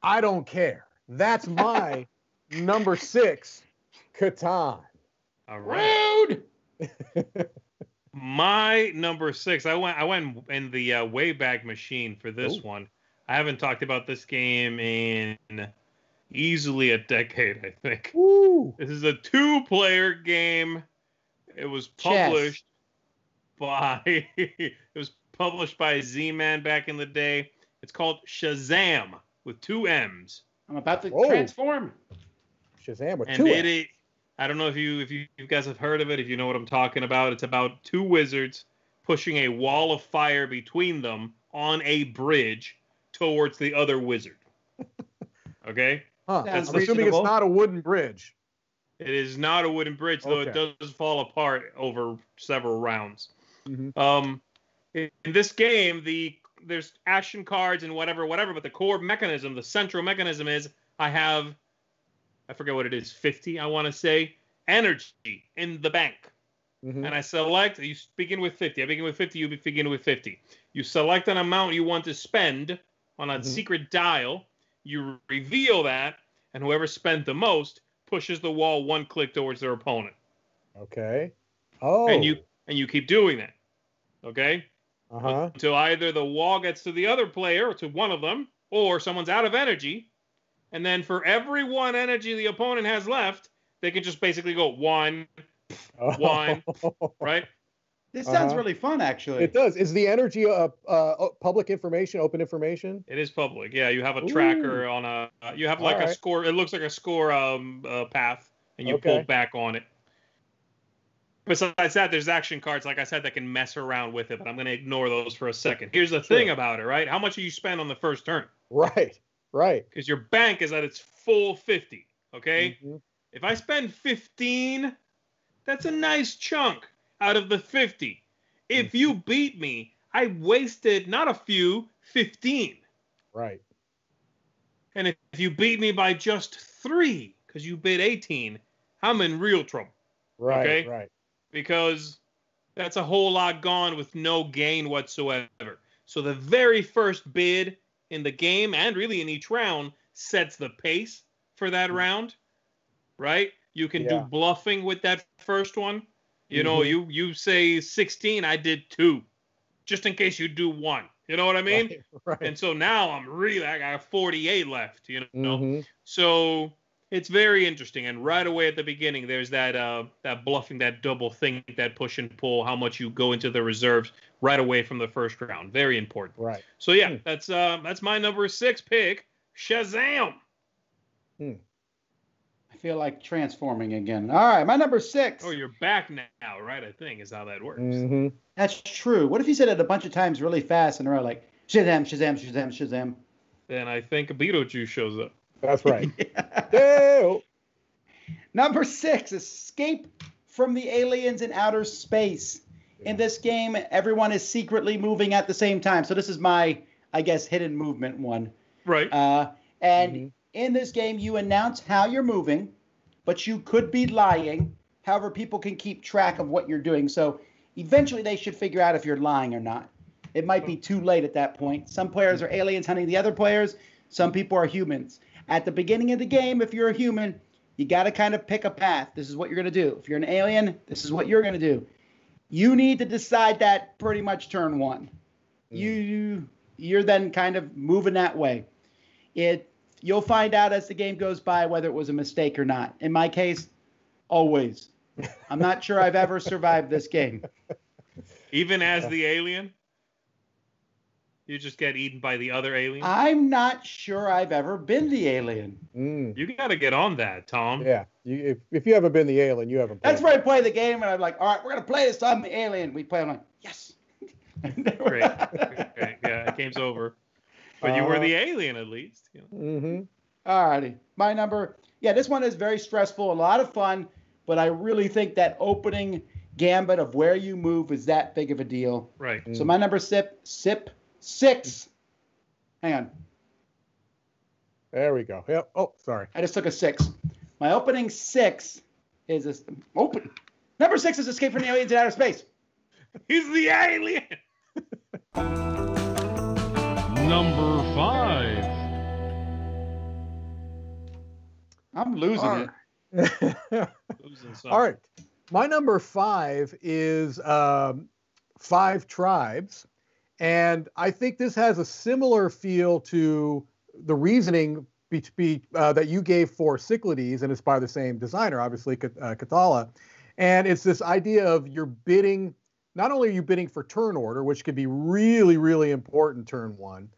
I don't care. That's my number six, Catan.
All right.
Rude.
My number six. I went. I went in the uh, Wayback Machine for this
Ooh.
one. I haven't talked about this game in easily a decade. I think
Woo!
this is a two-player game. It was
Chess.
published by. it was published by Z-Man back in the day. It's called Shazam with two M's.
I'm about to
Whoa.
transform.
Shazam with
and
two.
it,
M's.
it I don't know if you if you, you guys have heard of it, if you know what I'm talking about. It's about two wizards pushing a wall of fire between them on a bridge towards the other wizard. Okay?
Huh.
Sounds
I'm assuming it's not a wooden bridge.
It is not a wooden bridge, though it does fall apart over several rounds.
Mhm.
Um, in, this game, the there's action cards and whatever, whatever, but the core mechanism, the central mechanism is I have, I forget what it is, 50, I want to say, energy in the bank.
Mhm.
And I select, you begin with 50. I begin with 50, you begin with 50. You select an amount you want to spend on a
Mhm.
secret dial. You reveal that, and whoever spent the most pushes the wall one click towards their opponent.
Okay. Oh.
And you and you keep doing that. Okay?
Uh huh.
Until either the wall gets to the other player or to one of them, or someone's out of energy. And then for every one energy the opponent has left, they can just basically go one, One. right?
This sounds
Uh-huh.
really fun, actually.
It does. Is the energy uh, uh, public information, open information?
It is public. Yeah, you have a tracker on a. Uh, you have like a
Alright.
score. It looks like a score um uh, path, and you
Okay.
pull back on it. Besides that, there's action cards, like I said, that can mess around with it, but I'm going to ignore those for a second. Here's the thing about it, right? How much do you spend on the first turn?
Right. Right.
Because your bank is at its full 50. Okay.
Mhm.
If I spend 15, that's a nice chunk out of the 50. If you beat me, I wasted not a few, 15.
Right.
And if you beat me by just three, because you bid 18, I'm in real trouble
Right.
Okay.
Right.
Because that's a whole lot gone with no gain whatsoever. So the very first bid in the game and really in each round sets the pace for that round, right? You can
Yeah.
do bluffing with that first one. You know,
Mhm.
you you say 16, I did two, just in case you do one. You know what I mean?
Right. right.
And so now I'm really I got 48 left. You know,
Mhm.
so it's very interesting. And right away at the beginning, there's that uh, that bluffing, that double thing, that push and pull, how much you go into the reserves right away from the first round. Very important.
Right.
So yeah,
Hmm.
that's uh, that's my number six pick. Shazam!
I feel like transforming again. All right, my number six.
Oh, you're back now, right? I think is how that works.
Mhm.
That's true. What if you said it a bunch of times really fast in a row, like Shazam, Shazam, Shazam, Shazam?
Then I think Beetlejuice shows up.
That's right. Hey-o.
Number six, escape from the aliens in outer space. In this game, everyone is secretly moving at the same time. So this is my, I guess, hidden movement one.
Right.
Uh, and
Mhm.
in this game, you announce how you're moving, but you could be lying. However, people can keep track of what you're doing. So eventually, they should figure out if you're lying or not. It might be too late at that point. Some players are aliens hunting the other players. Some people are humans. At the beginning of the game, if you're a human, you got to kind of pick a path. This is what you're going to do. If you're an alien, this is what you're going to do. You need to decide that pretty much turn one. Mm. You you're then kind of moving that way. It you'll find out as the game goes by whether it was a mistake or not. In my case, always. I'm not sure I've ever survived this game.
Even as the alien, you just get eaten by the other alien.
I'm not sure I've ever been the alien.
Mm.
you got to get on that, Tom.
Yeah. You, if, if you haven't been the alien, you haven't.
That's
played.
where I play the game and I'm like, all right, we're gonna play this I'm the alien. We play. I'm like, yes.
Great. okay, yeah, game's over. But you were
Uh,
the alien at least. You know?
Mhm.
All righty. My number. Yeah, this one is very stressful, a lot of fun, but I really think that opening gambit of where you move is that big of a deal.
Right.
So my number sip sip six. Hang on.
There we go. Yep. Oh, sorry.
I just took a six. My opening six is this open. Number six is Escape from the Aliens in Outer Space.
He's the alien.
Number five.
I'm losing
All
it.
Losing.
All right. My number five is um, Five Tribes. And I think this has a similar feel to the reasoning be, be, uh, that you gave for Cyclades, and it's by the same designer, obviously, uh. And it's this idea of you're bidding, not only are you bidding for turn order, which could be really, really important turn one,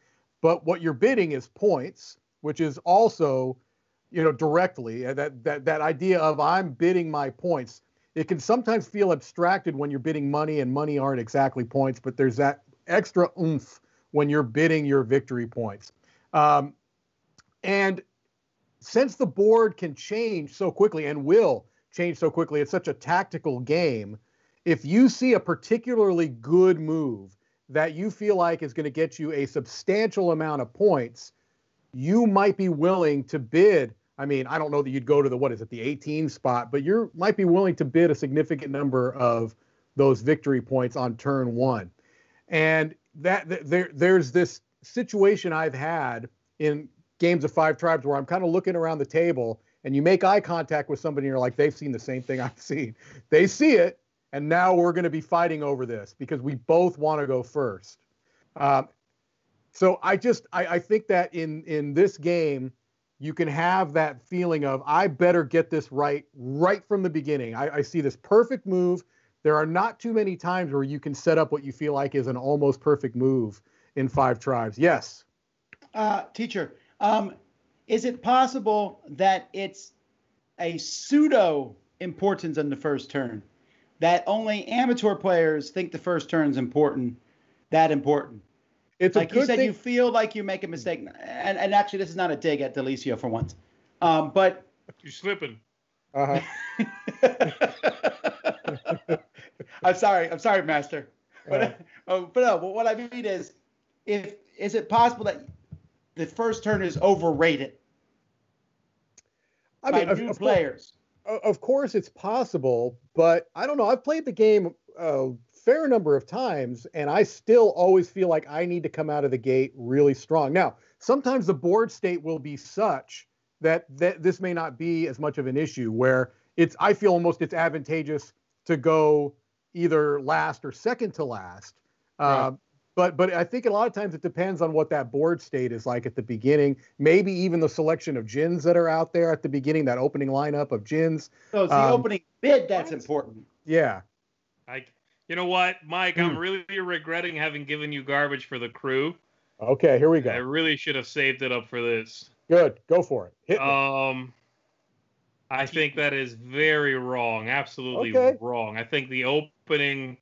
but what you're bidding is points, which is also you know directly uh, that that that idea of i'm bidding my points it can sometimes feel abstracted when you're bidding money and money aren't exactly points but there's that extra oomph when you're bidding your victory points um, and since the board can change so quickly and will change so quickly it's such a tactical game if you see a particularly good move that you feel like is going to get you a substantial amount of points you might be willing to bid I mean, I don't know that you'd go to the what is it, the 18 spot, but you might be willing to bid a significant number of those victory points on turn one. And that, there there's this situation I've had in games of five tribes where I'm kind of looking around the table and you make eye contact with somebody and you're like, they've seen the same thing I've seen. They see it, and now we're going to be fighting over this because we both want to go first. Um, so I just I, I think that in in this game you can have that feeling of I better get this right right from the beginning. I, I, see this perfect move. There are not too many times where you can set up what you feel like is an almost perfect move in five tribes. Yes.
Uh, teacher, um, is it possible that it's a pseudo importance on the first turn? That only amateur players think the first turn is important, that important?
It's
like
a good
you said,
thing.
you feel like you make a mistake, and, and actually, this is not a dig at DiLucio for once, um, but
You're slipping.
Uh-huh.
I'm sorry. I'm sorry, Master. But,
Uh,
but no. But what I mean is, if is it possible that the first turn is overrated
I
by
mean, of,
new
of course,
players?
of course it's possible, but I don't know. I've played the game a fair number of times, and I still always feel like I need to come out of the gate really strong. Now, sometimes the board state will be such that, that this may not be as much of an issue where it's I feel almost it's advantageous to go either last or second to last.
Right.
Um, but but I think a lot of times it depends on what that board state is like at the beginning. Maybe even the selection of djinns that are out there at the beginning, that opening lineup of djinns.
So it's the
Um,
opening bid that's important.
Yeah.
I, you know what, Mike? I'm
Hmm.
really regretting having given you garbage for the crew.
Okay, here we go.
I really should have saved it up for this.
Good. Go for it. Hit me.
Um, I think that is very wrong. Absolutely
Okay.
wrong. I think the opening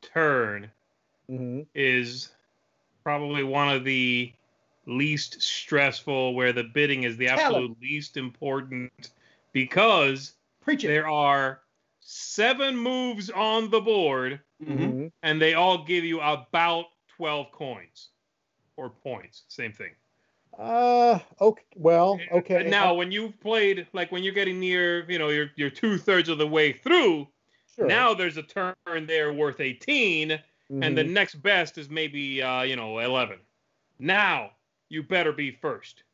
turn
hmm
is probably one of the least stressful, where the bidding is the
Tell 'em.
absolute least important, because
Preach
there are seven moves on the board,
Mhm.
hmm
and they all give you about 12 coins or points. Same thing.
Uh. Okay. Well. Okay.
And now, when you've played, like when you're getting near, you know, you're, you're two thirds of the way through,
Sure.
now there's a turn there worth 18, and the
Mhm.
next best is maybe, uh, you know, 11. Now, you better be first.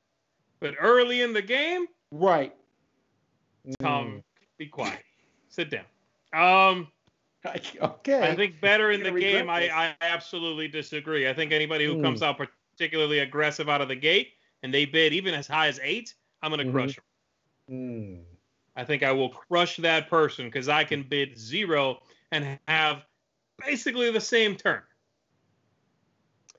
But early in the game,
Right.
Tom, be quiet. Sit down. Um,
Okay.
I think better in the
You're gonna regret
game. I. I absolutely disagree. I think anybody who
Hmm.
comes out particularly aggressive out of the gate and they bid even as high as eight, I'm going to
Mhm.
crush them.
Mm.
I think I will crush that person because I can bid zero and have basically the same turn.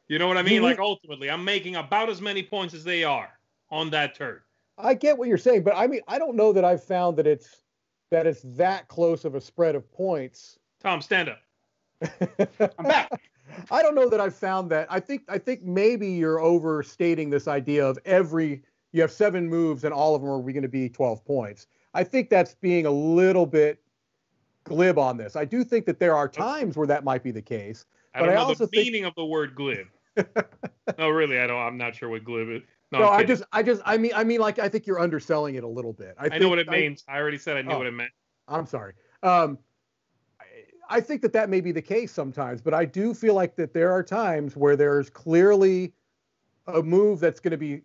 You know what I mean?
You-
Like ultimately, I'm making about as many points as they are on that turn.
I get what you're saying, but I mean, I don't know that I've found that it's that it's that close of a spread of points.
Tom, stand up.
I'm back.
I don't know that I've found that. I think I think maybe you're overstating this idea of every you have seven moves and all of them are we going to be 12 points. I think that's being a little bit glib on this. I do think that there are times where that might be the case.
I
But
don't
I
know
also
the
think-
meaning of the word glib. no, really, I don't. I'm not sure what glib is. No,
No, I just I just I mean I mean like I think you're underselling it a little bit. I,
I,
think,
know what it means. I, already said I knew
Oh.
what it meant.
I'm sorry. Um, I, I think that that may be the case sometimes, but I do feel like that there are times where there's clearly a move that's going to be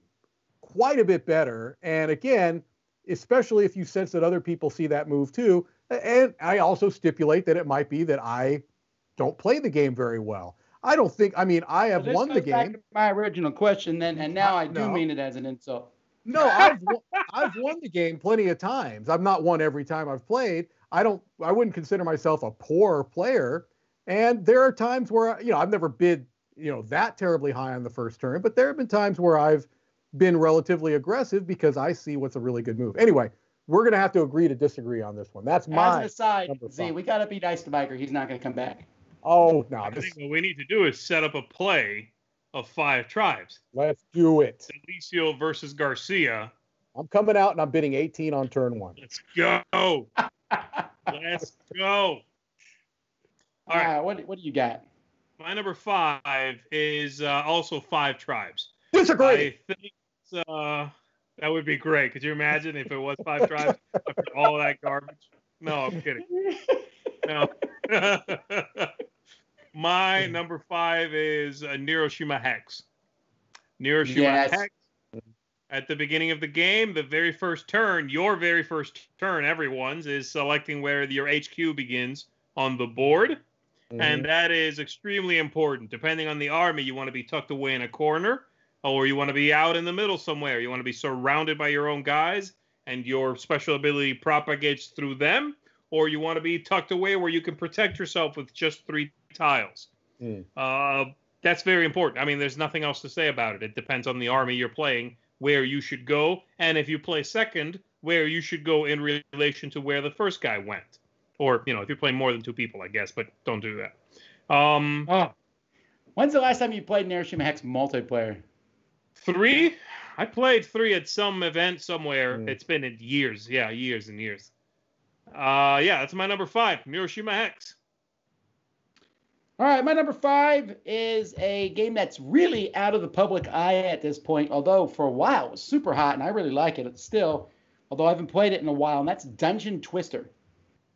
quite a bit better. And again, especially if you sense that other people see that move too. And I also stipulate that it might be that I don't play the game very well. I don't think. I mean, I have
Well,
won the
back
game.
My original question, then, and now I do
No.
mean it as an insult.
No, I've won, I've won the game plenty of times. I've not won every time I've played. I don't. I wouldn't consider myself a poor player. And there are times where you know I've never bid you know that terribly high on the first turn, but there have been times where I've been relatively aggressive because I see what's a really good move. Anyway, we're gonna have to agree to disagree on this one. That's
As an
my.
aside, Z, we gotta be nice to Biker. He's not gonna come back.
Oh no,
I
this,
think what we need to do is set up a play of five tribes.
let's do it.
DiLucio versus Garcia.
I'm coming out and I'm bidding 18 on turn one.
Let's go. Let's go. All right.
Uh, what what do you got?
My number five is uh, also five tribes.
Disagree.
I think uh, that would be great. Could you imagine if it was five tribes after all that garbage? No, I'm kidding. No. My number five is uh, Neuroshima Hex. Neuroshima
Yes.
Hex. At the beginning of the game, the very first turn, your very first turn, everyone's, is selecting where your HQ begins on the board.
Mhm.
And that is extremely important. Depending on the army, you want to be tucked away in a corner, or you want to be out in the middle somewhere. You want to be surrounded by your own guys, and your special ability propagates through them, or you want to be tucked away where you can protect yourself with just three tiles.
Mm.
Uh, that's very important. I mean, there's nothing else to say about it. It depends on the army you're playing, where you should go, and if you play second, where you should go in relation to where the first guy went. Or, you know, if you're playing more than two people, I guess, but don't do that. Um,
Oh, when's the last time you played Neuroshima Hex multiplayer?
Three? I played three at some event somewhere. It's been in years. Yeah, years and years. Uh, yeah, that's my number five, Neuroshima Hex.
All right, my number five is a game that's really out of the public eye at this point, although for a while it was super hot and I really like it. Still, although I haven't played it in a while, and that's Dungeon Twister.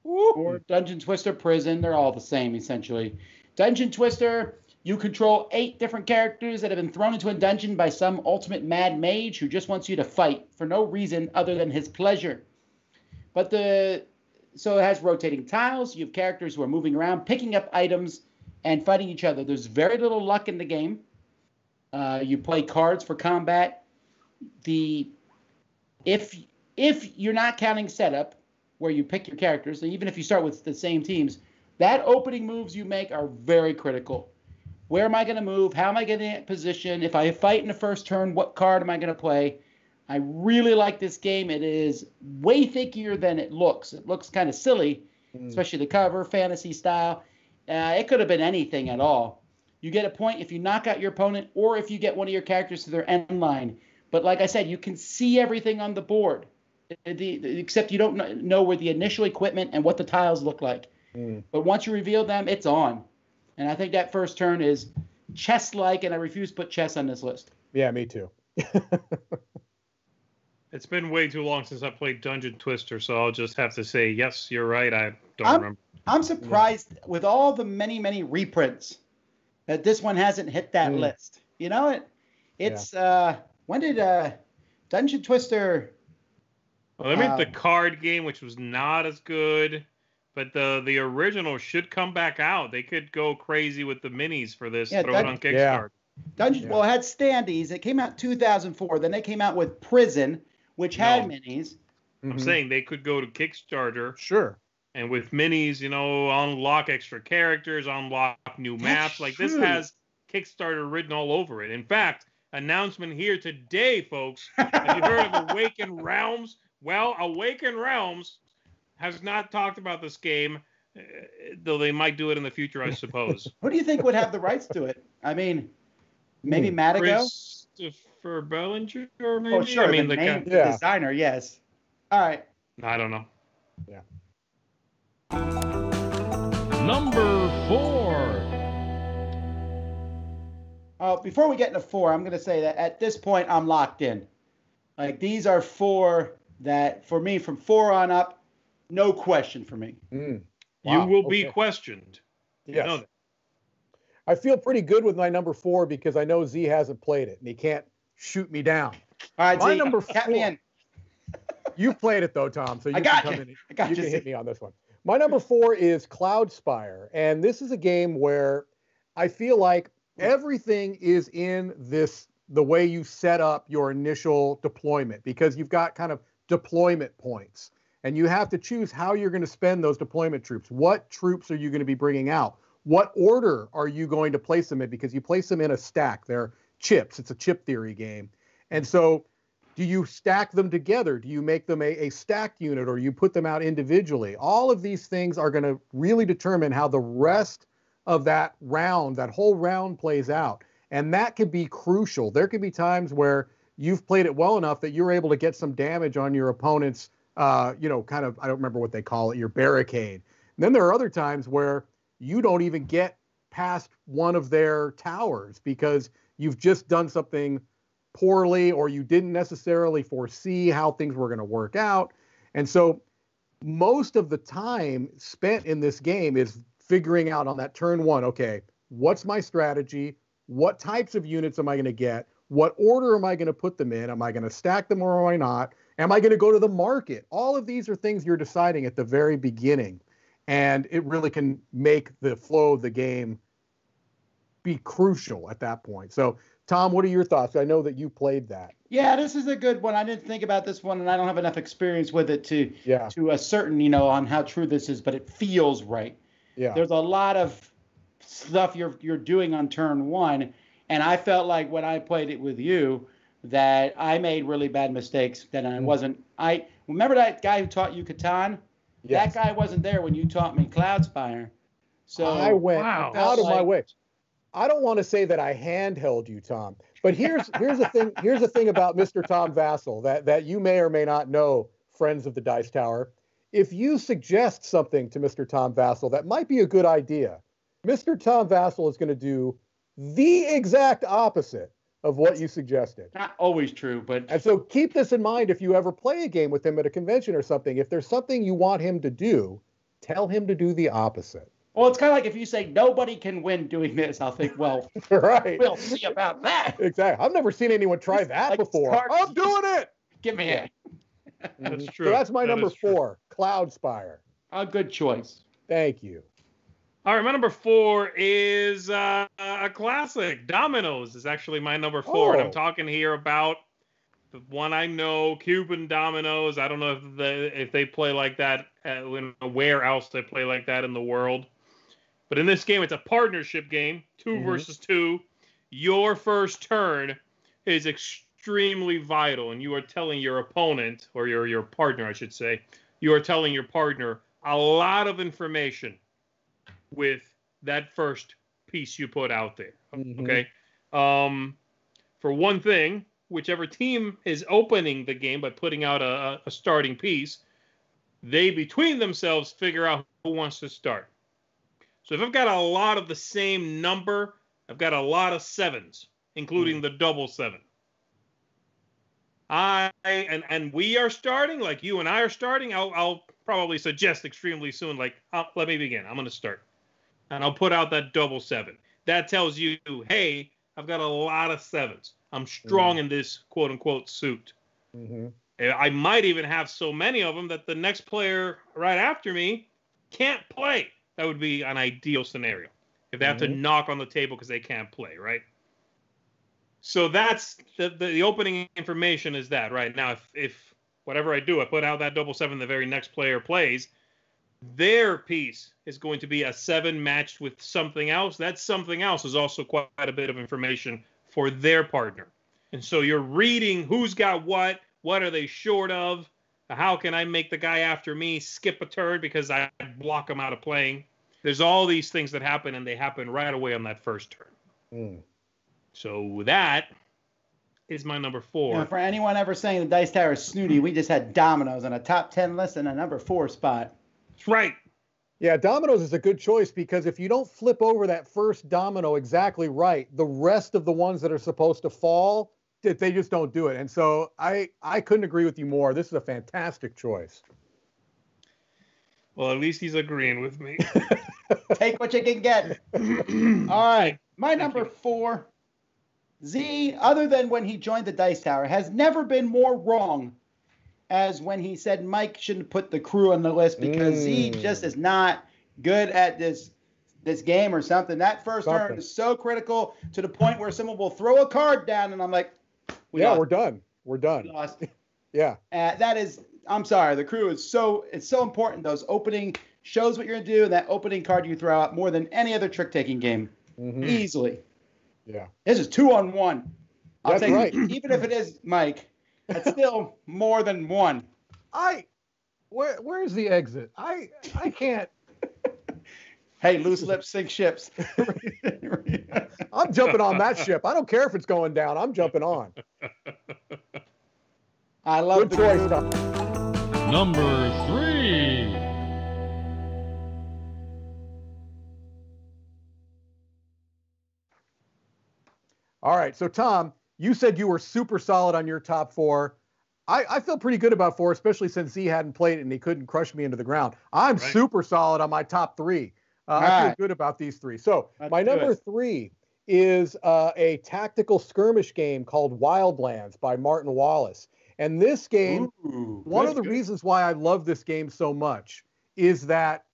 Or Dungeon Twister Prison. They're all the same, essentially. Dungeon Twister, you control eight different characters that have been thrown into a dungeon by some ultimate mad mage who just wants you to fight for no reason other than his pleasure. But the so it has rotating tiles. You have characters who are moving around, picking up items, and fighting each other. There's very little luck in the game. Uh, you play cards for combat. The if if you're not counting setup, where you pick your characters, and even if you start with the same teams, that opening moves you make are very critical. Where am I going to move? How am I getting in position? If I fight in the first turn, what card am I going to play? I really like this game. It is way thickier than it looks. It looks kind of silly, mm. especially the cover, fantasy style. Uh, it could have been anything at all. You get a point if you knock out your opponent or if you get one of your characters to their end line. But like I said, you can see everything on the board, the, the, except you don't know where the initial equipment and what the tiles look like. Mm. But once you reveal them, it's on. And I think that first turn is chess like, and I refuse to put chess on this list.
Yeah, me too.
it's been way too long since I played Dungeon Twister, so I'll just have to say, yes, you're right. I don't
I'm,
remember.
I'm surprised yeah. with all the many, many reprints that this one hasn't hit that mm. list. You know, it it's yeah. uh when did uh Dungeon Twister
well, they made uh, the card game, which was not as good, but the the original should come back out. They could go crazy with the minis for this. Yeah, throw Dun- it on Kickstarter. Yeah.
Dungeon. Yeah. Well, it had standees. It came out 2004. Then they came out with Prison, which had no. minis.
I'm mm-hmm. saying they could go to Kickstarter.
Sure.
And with minis, you know, unlock extra characters, unlock new maps. That's like true. this has Kickstarter written all over it. In fact, announcement here today, folks. Have you heard of Awakened Realms? Well, Awakened Realms has not talked about this game, uh, though they might do it in the future, I suppose.
Who do you think would have the rights to it? I mean, maybe hmm. Matagot?
Christopher Boelinger, maybe?
Oh, sure. I mean, the, the yeah. designer, yes. All right.
I don't know.
Yeah.
Number four.
Uh, before we get into four, I'm going to say that at this point, I'm locked in. Like, these are four that, for me, from four on up, no question for me.
Mm.
Wow. You will okay. be questioned.
Yes. I feel pretty good with my number four because I know Z hasn't played it and he can't shoot me down.
All right,
my
Z,
number four. you played it though, Tom, so you can come
you.
in.
I got
you, you can hit me on this one. My number four is Cloudspire, and this is a game where I feel like everything is in this the way you set up your initial deployment because you've got kind of deployment points and you have to choose how you're going to spend those deployment troops. What troops are you going to be bringing out? What order are you going to place them in? Because you place them in a stack. They're chips. It's a chip theory game. And so, do you stack them together? Do you make them a, a stacked unit or you put them out individually? All of these things are going to really determine how the rest of that round, that whole round plays out. And that could be crucial. There could be times where you've played it well enough that you're able to get some damage on your opponent's uh, you know, kind of, I don't remember what they call it, your barricade. And then there are other times where you don't even get past one of their towers because you've just done something poorly or you didn't necessarily foresee how things were going to work out. And so most of the time spent in this game is figuring out on that turn one, okay, what's my strategy? What types of units am I going to get? What order am I going to put them in? Am I going to stack them or am I not? Am I going to go to the market? All of these are things you're deciding at the very beginning. And it really can make the flow of the game be crucial at that point. So, Tom, what are your thoughts? I know that you played that.
Yeah, this is a good one. I didn't think about this one, and I don't have enough experience with it to yeah. to a certain, you know, on how true this is. But it feels right.
Yeah.
There's a lot of stuff you're you're doing on turn one, and I felt like when I played it with you, that I made really bad mistakes. That I mm. wasn't. I remember that guy who taught you Catan. Yes. That guy wasn't there when you taught me Cloudspire. So
I went wow. out of like, my way. I don't want to say that I handheld you, Tom, but here's here's the thing. Here's the thing about Mr. Tom Vasel that that you may or may not know, friends of the Dice Tower, if you suggest something to Mr. Tom Vasel that might be a good idea, Mr. Tom Vasel is going to do the exact opposite of what you suggested.
Not always true, but
And so keep this in mind if you ever play a game with him at a convention or something. If there's something you want him to do, tell him to do the opposite.
well, it's kind of like if you say nobody can win doing this, I'll think, well,
right.
we'll see about that.
Exactly. I've never seen anyone try
It's
that
like
before.
Star-
I'm doing it.
Give me a,
That's
Mhm.
true.
So that's my
That
number
is true.
four, Cloud Spire.
a good choice.
Thank you.
All right, my number four is uh, a classic. Dominoes is actually my number four, and
Oh.
I'm talking here about the one I know, Cuban Dominoes. I don't know if they if they play like that, uh, where else they play like that in the world. But in this game, it's a partnership game, 2
Mhm.
versus two. Your first turn is extremely vital, and you are telling your opponent or your your partner, I should say, you are telling your partner a lot of information with that first piece you put out there.
Mhm.
Okay. Um, for one thing, whichever team is opening the game by putting out a, a starting piece, they between themselves figure out who wants to start. So if I've got a lot of the same number, I've got a lot of sevens, including the double seven. I and and we are starting like you and I are starting. I'll I'll probably suggest extremely soon. Like uh, let me begin. I'm going to start, and I'll put out that double seven. That tells you, hey, I've got a lot of sevens. I'm strong in this quote unquote suit.
Mhm.
I might even have so many of them that the next player right after me can't play. That would be an ideal scenario if they have to
Mhm.
knock on the table because they can't play, right? So that's the, the the opening information is that right now. If if whatever I do, I put out that double seven, the very next player plays, their piece is going to be a seven matched with something else. That something else is also quite a bit of information for their partner. And so you're reading who's got what, what are they short of, how can I make the guy after me skip a turn because I block him out of playing. There's all these things that happen, and they happen right away on that first turn.
Mm.
So that is my number four.
You know, for anyone ever saying the Dice Tower is snooty, we just had dominoes on a top 10 list and a number four spot.
That's right.
Yeah, dominoes is a good choice because if you don't flip over that first domino exactly right, the rest of the ones that are supposed to fall, they- they just don't do it. And so I I couldn't agree with you more. This is a fantastic choice.
Well, at least he's agreeing with me.
Take what you can get. All right. My number four, Z, other than when he joined the Dice Tower, has never been more wrong as when he said Mike shouldn't put the crew on the list because
Mm.
just is not good at this this game or something. That first turn is so critical to the point where someone will throw a card down and I'm like, we
yeah,
lost.
we're done. We're
We
done.
lost.
Yeah.
Uh, that is, I'm sorry, the crew is so it's so important. Those opening shows what you're gonna do, and that opening card you throw out more than any other trick taking game,
Mhm.
easily.
Yeah.
This is two on one. I'll
That's
take
right.
even if it is Mike, that's still more than one.
I where where's the exit? I I can't.
Hey, loose lips sink ships.
I'm jumping on that ship. I don't care if it's going down. I'm jumping on.
I love
Good
the
choice.
crew.
Tom.
Number three.
All right. So, Tom, you said you were super solid on your top four. I, I feel pretty good about four, especially since he hadn't played and he couldn't crush me into the ground. I'm
Right.
super solid on my top three. Uh, I feel good about these three. So,
Let's
my number
it.
three is uh, a tactical skirmish game called Wildlands by Martin Wallace. And this game,
Ooh,
one of the
good.
reasons why I love this game so much is that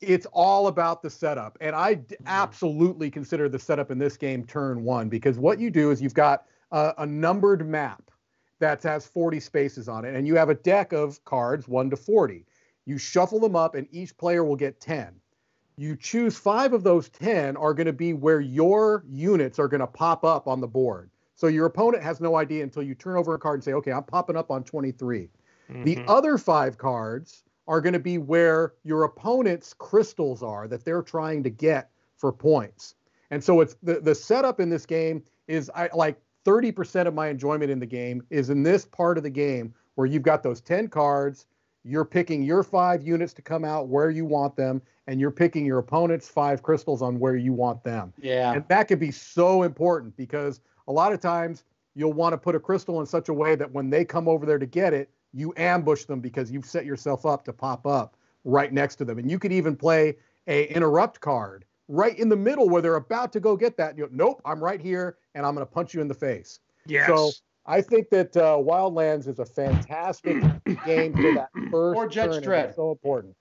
it's all about the setup. And I d-
Mm-hmm.
absolutely consider the setup in this game turn one because what you do is you've got a, a numbered map that has 40 spaces on it, and you have a deck of cards, 1 to 40. You shuffle them up, and each player will get 10. You choose five of those 10 are going to be where your units are going to pop up on the board. So your opponent has no idea until you turn over a card and say, okay, I'm popping up on 23. The
Mhm.
other five cards are going to be where your opponent's crystals are that they're trying to get for points. And so it's the, the setup in this game is I like 30% of my enjoyment in the game is in this part of the game where you've got those 10 cards, you're picking your five units to come out where you want them, and you're picking your opponent's five crystals on where you want them.
Yeah.
And that could be so important because a lot of times you'll want to put a crystal in such a way that when they come over there to get it, you ambush them because you've set yourself up to pop up right next to them. And you could even play a interrupt card right in the middle where they're about to go get that. You go, nope, I'm right here and I'm going to punch you in the face.
Yes.
So I think that uh, Wildlands is a fantastic game for that first
Or Judge
turn, and
Dredd.
so important.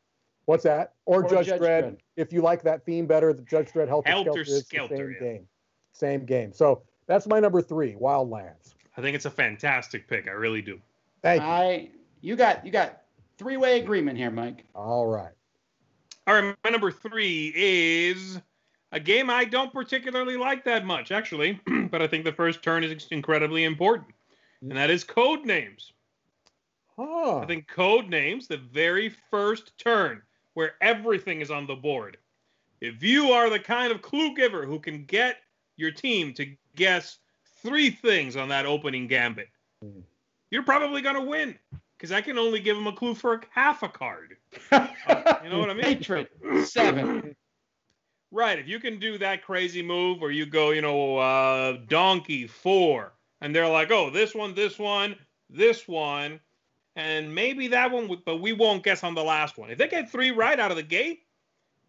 What's that? Or,
Or
Judge,
Judge
Dredd.
Dredd.
If you like that theme better, the Judge Dredd Helter,
Helter
Skelter is the
Skelter,
same
yeah.
game. Same game. So that's my number three, Wildlands.
I think it's a fantastic pick. I really do.
Thank you.
I you got you got three way agreement here, Mike.
All right.
All right, my number three is a game I don't particularly like that much, actually, but I think the first turn is incredibly important, and that is code names.
Huh.
I think code names, the very first turn where everything is on the board. If you are the kind of clue giver who can get your team to guess three things on that opening gambit,
Hmm.
you're probably going to win because I can only give them a clue for half a card. you know what I mean?
Hatred seven.
Right. If you can do that crazy move where you go, you know, uh, donkey four, and they're like, oh, this one, this one, this one, and maybe that one, but we won't guess on the last one. If they get three right out of the gate,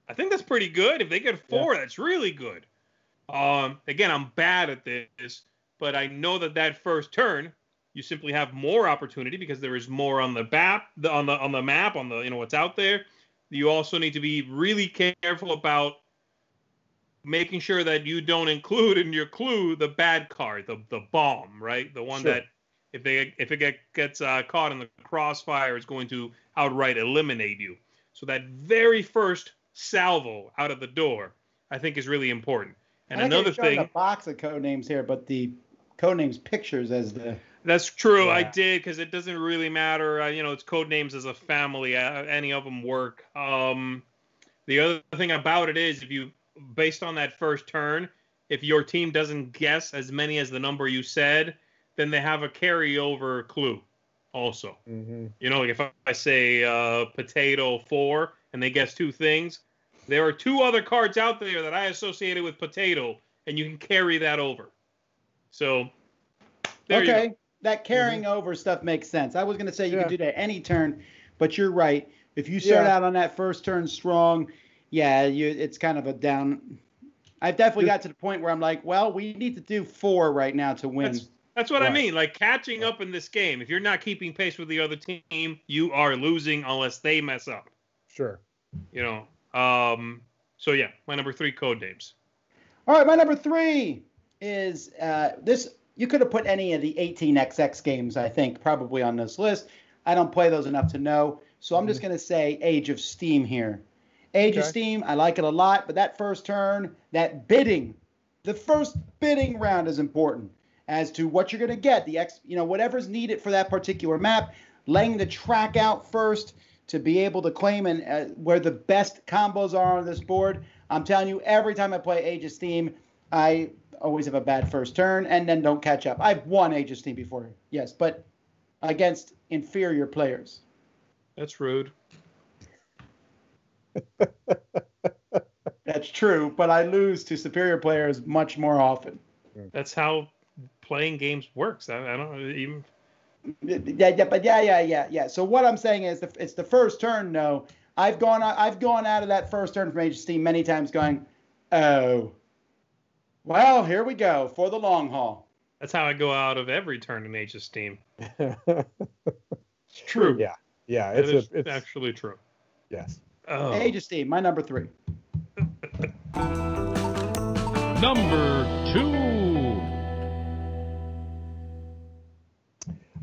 I think that's pretty good. If they get four, that's really good. Um, again, I'm bad at this, but I know that that first turn, you simply have more opportunity because there is more on the map, on the on the map, on the you know what's out there. You also need to be really careful about making sure that you don't include in your clue the bad card, the the bomb, right? The one
Sure.
that if they if it get, gets uh, caught in the crossfire is going to outright eliminate you. So that very first salvo out of the door, I think, is really important. And
I
another thing,
a box of code names here, but the code names pictures as the
that's true. I did because it doesn't really matter. Uh, you know, it's code names as a family. Uh, any of them work. Um, the other thing about it is, if you, based on that first turn, if your team doesn't guess as many as the number you said, then they have a carryover clue. Also,
hmm
you know, like if I say uh, potato four and they guess two things, there are two other cards out there that I associated with potato, and you can carry that over. So, there you go.
okay. That carrying over stuff makes sense. I was going to say you
Yeah.
can do that any turn, but you're right. If you start
Yeah.
out on that first turn strong, yeah, you it's kind of a down. I've definitely got to the point where I'm like, well, we need to do four right now to win.
That's that's what I mean. Like catching up in this game. If you're not keeping pace with the other team, you are losing unless they mess up.
Sure.
You know. Um. So yeah, my number three code names.
All right, my number three is uh, this. You could have put any of the 18xx games, I think, probably on this list. I don't play those enough to know, so I'm just going to say Age of Steam here. Age of Steam, I like it a lot, but that first turn, that bidding, the first bidding round is important as to what you're going to get. The X, you know, whatever's needed for that particular map, laying the track out first to be able to claim and uh, where the best combos are on this board. I'm telling you, every time I play Age of Steam, I always have a bad first turn and then don't catch up. I've won Age of Steam before, yes, but against inferior players.
That's rude.
That's true, but I lose to superior players much more often.
That's how playing games works. I, I don't even.
Yeah, yeah, but yeah, yeah, yeah, yeah. So what I'm saying is, the, it's the first turn. No, I've gone, I've gone out of that first turn from Age of Steam many times, going, oh, well, here we go for the long haul.
That's how I go out of every turn in Age of Steam. It's true.
Yeah.
It
It's a, it's
actually true.
yes.
Oh.
Age of Steam, my number three.
Number two.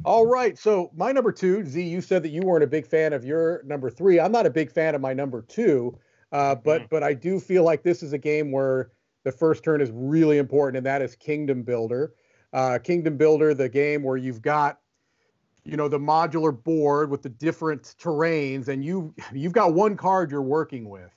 All right. So my number two, Z, you said that you weren't a big fan of your number three. I'm not a big fan of my number two, uh, but
Mhm.
but I do feel like this is a game where the first turn is really important, and that is Kingdom Builder. Uh, Kingdom Builder, the game where you've got you know the modular board with the different terrains, and you you've got one card you're working with.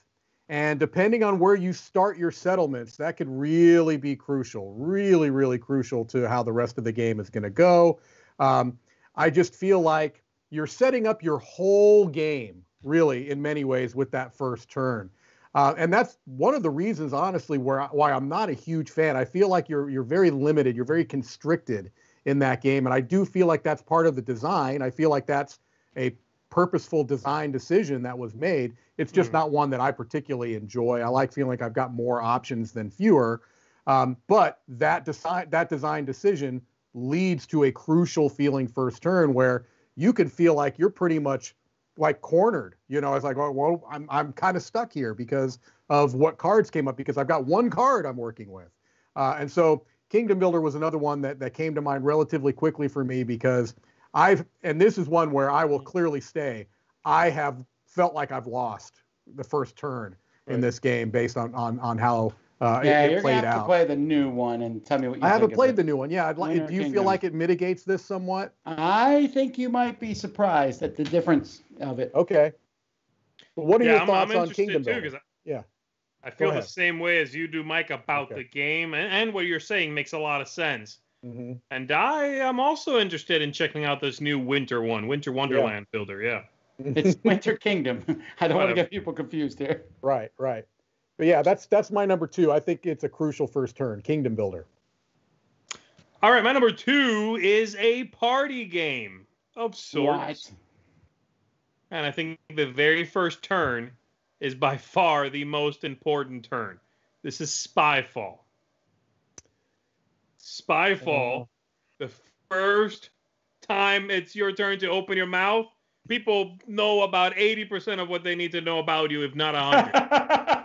And depending on where you start your settlements, that could really be crucial, really, really crucial to how the rest of the game is going to go. Um, I just feel like you're setting up your whole game, really, in many ways, with that first turn. Uh, and that's one of the reasons, honestly, where why I'm not a huge fan. I feel like you're you're very limited, you're very constricted in that game, and I do feel like that's part of the design. I feel like that's a purposeful design decision that was made. It's just mm. not one that I particularly enjoy. I like feeling like I've got more options than fewer. Um, but that design that design decision leads to a crucial feeling first turn where you can feel like you're pretty much like cornered. You know, I was like, oh, well, I'm I'm kind of stuck here because of what cards came up because I've got one card I'm working with, uh, and so Kingdom Builder was another one that that came to mind relatively quickly for me because I've and this is one where I will clearly stay. I have felt like I've lost the first turn right. in this game based on on on how uh,
yeah,
it,
it you're
played
gonna have
out.
to play the new one and tell me what you.
I haven't played the new one. Yeah, I'd like. Do you Kingdom. feel like it mitigates this somewhat?
I think you might be surprised at the difference of it.
Okay. what are yeah, your I'm, thoughts I'm on Kingdom too, I, yeah.
I feel the same way as you do, Mike, about okay. the game, and, and, what you're saying makes a lot of sense. Mm-hmm. And I am also interested in checking out this new Winter one, Winter Wonderland yeah. Builder. Yeah.
It's Winter Kingdom. I don't want to get people confused here.
Right, right. But yeah, that's that's my number two. I think it's a crucial first turn, Kingdom Builder.
All right, my number two is a party game of sorts. What? And I think the very first turn is by far the most important turn. This is Spyfall. Spyfall, uh-huh. the first time it's your turn to open your mouth, people know about 80% of what they need to know about you, if not 100.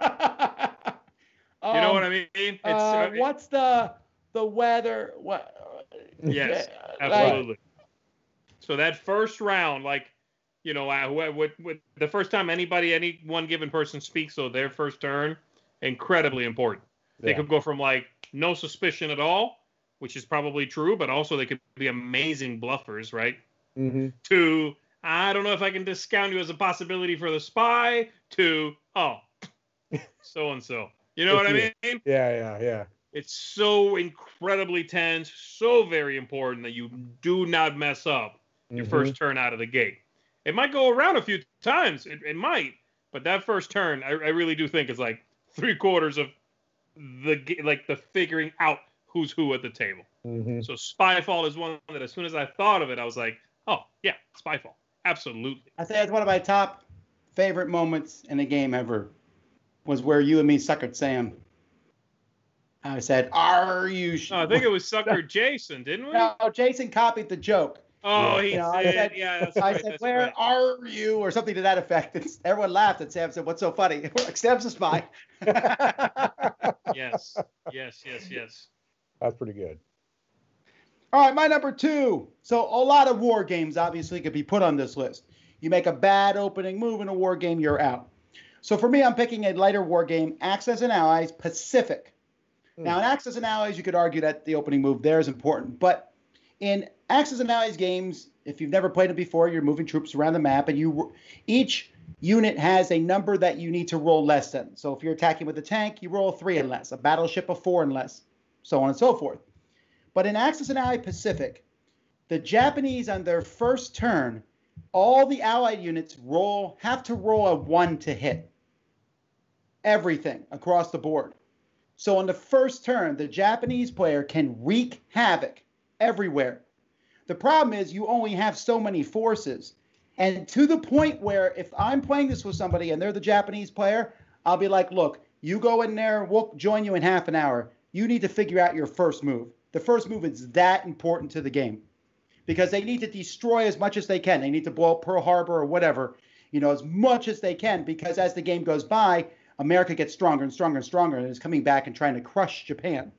You know what I mean? It's,
uh, uh what's the the weather? What?
Yes, absolutely. Like, so that first round, like you know, uh, with, with the first time anybody, any one given person speaks, so their first turn, incredibly important. They yeah. could go from like no suspicion at all, which is probably true, but also they could be amazing bluffers, right? Mm-hmm. To I don't know if I can discount you as a possibility for the spy. To oh, so and so. You know what I mean?
Yeah, yeah, yeah.
It's so incredibly tense, so very important that you do not mess up your mm-hmm. first turn out of the gate. It might go around a few times, it, it might, but that first turn, I, I really do think is like three quarters of the like the figuring out who's who at the table. Mm-hmm. So Spyfall is one that as soon as I thought of it, I was like, oh yeah, Spyfall, absolutely.
I think it's one of my top favorite moments in a game ever was where you and me suckered Sam. I said, "Are you?"
Sh-? I think it was sucker Jason, didn't we?
No, Jason copied the joke.
Oh, he you know, did. I said, yeah, I
right, said, "Where right. are you?" or something to that effect. And everyone laughed, and Sam said, "What's so funny?" We're like, "Sam's a spy."
yes, yes, yes, yes.
That's pretty good.
All right, my number two. So a lot of war games obviously could be put on this list. You make a bad opening move in a war game, you're out. So for me, I'm picking a lighter war game, Axis and Allies Pacific. Hmm. Now, in Axis and Allies, you could argue that the opening move there is important, but in Axis and Allies games, if you've never played it before, you're moving troops around the map, and you each unit has a number that you need to roll less than. So if you're attacking with a tank, you roll three and less, a battleship a four and less, so on and so forth. But in Axis and Allies Pacific, the Japanese on their first turn, all the Allied units roll have to roll a one to hit everything across the board. So on the first turn, the Japanese player can wreak havoc everywhere. The problem is you only have so many forces. And to the point where if I'm playing this with somebody and they're the Japanese player, I'll be like, look, you go in there, we'll join you in half an hour. You need to figure out your first move. The first move is that important to the game because they need to destroy as much as they can. They need to blow up Pearl Harbor or whatever, you know, as much as they can because as the game goes by, America gets stronger and stronger and stronger and is coming back and trying to crush Japan.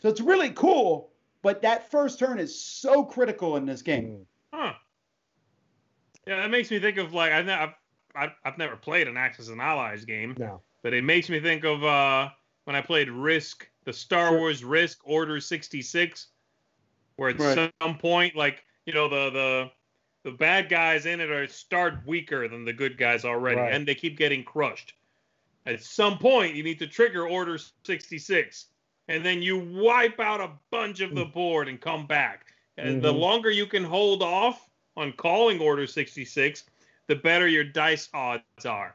So it's really cool, but that first turn is so critical in this game.
Huh. Yeah, that makes me think of like I've I've, I've never played an Axis and Allies game.
No.
But it makes me think of uh, when I played Risk, the Star sure. Wars Risk Order 66, where at right. some point, like you know the the the bad guys in it are start weaker than the good guys already, right. and they keep getting crushed. At some point, you need to trigger Order 66, and then you wipe out a bunch of the board and come back. And mm-hmm. the longer you can hold off, on calling Order 66, the better your dice odds are.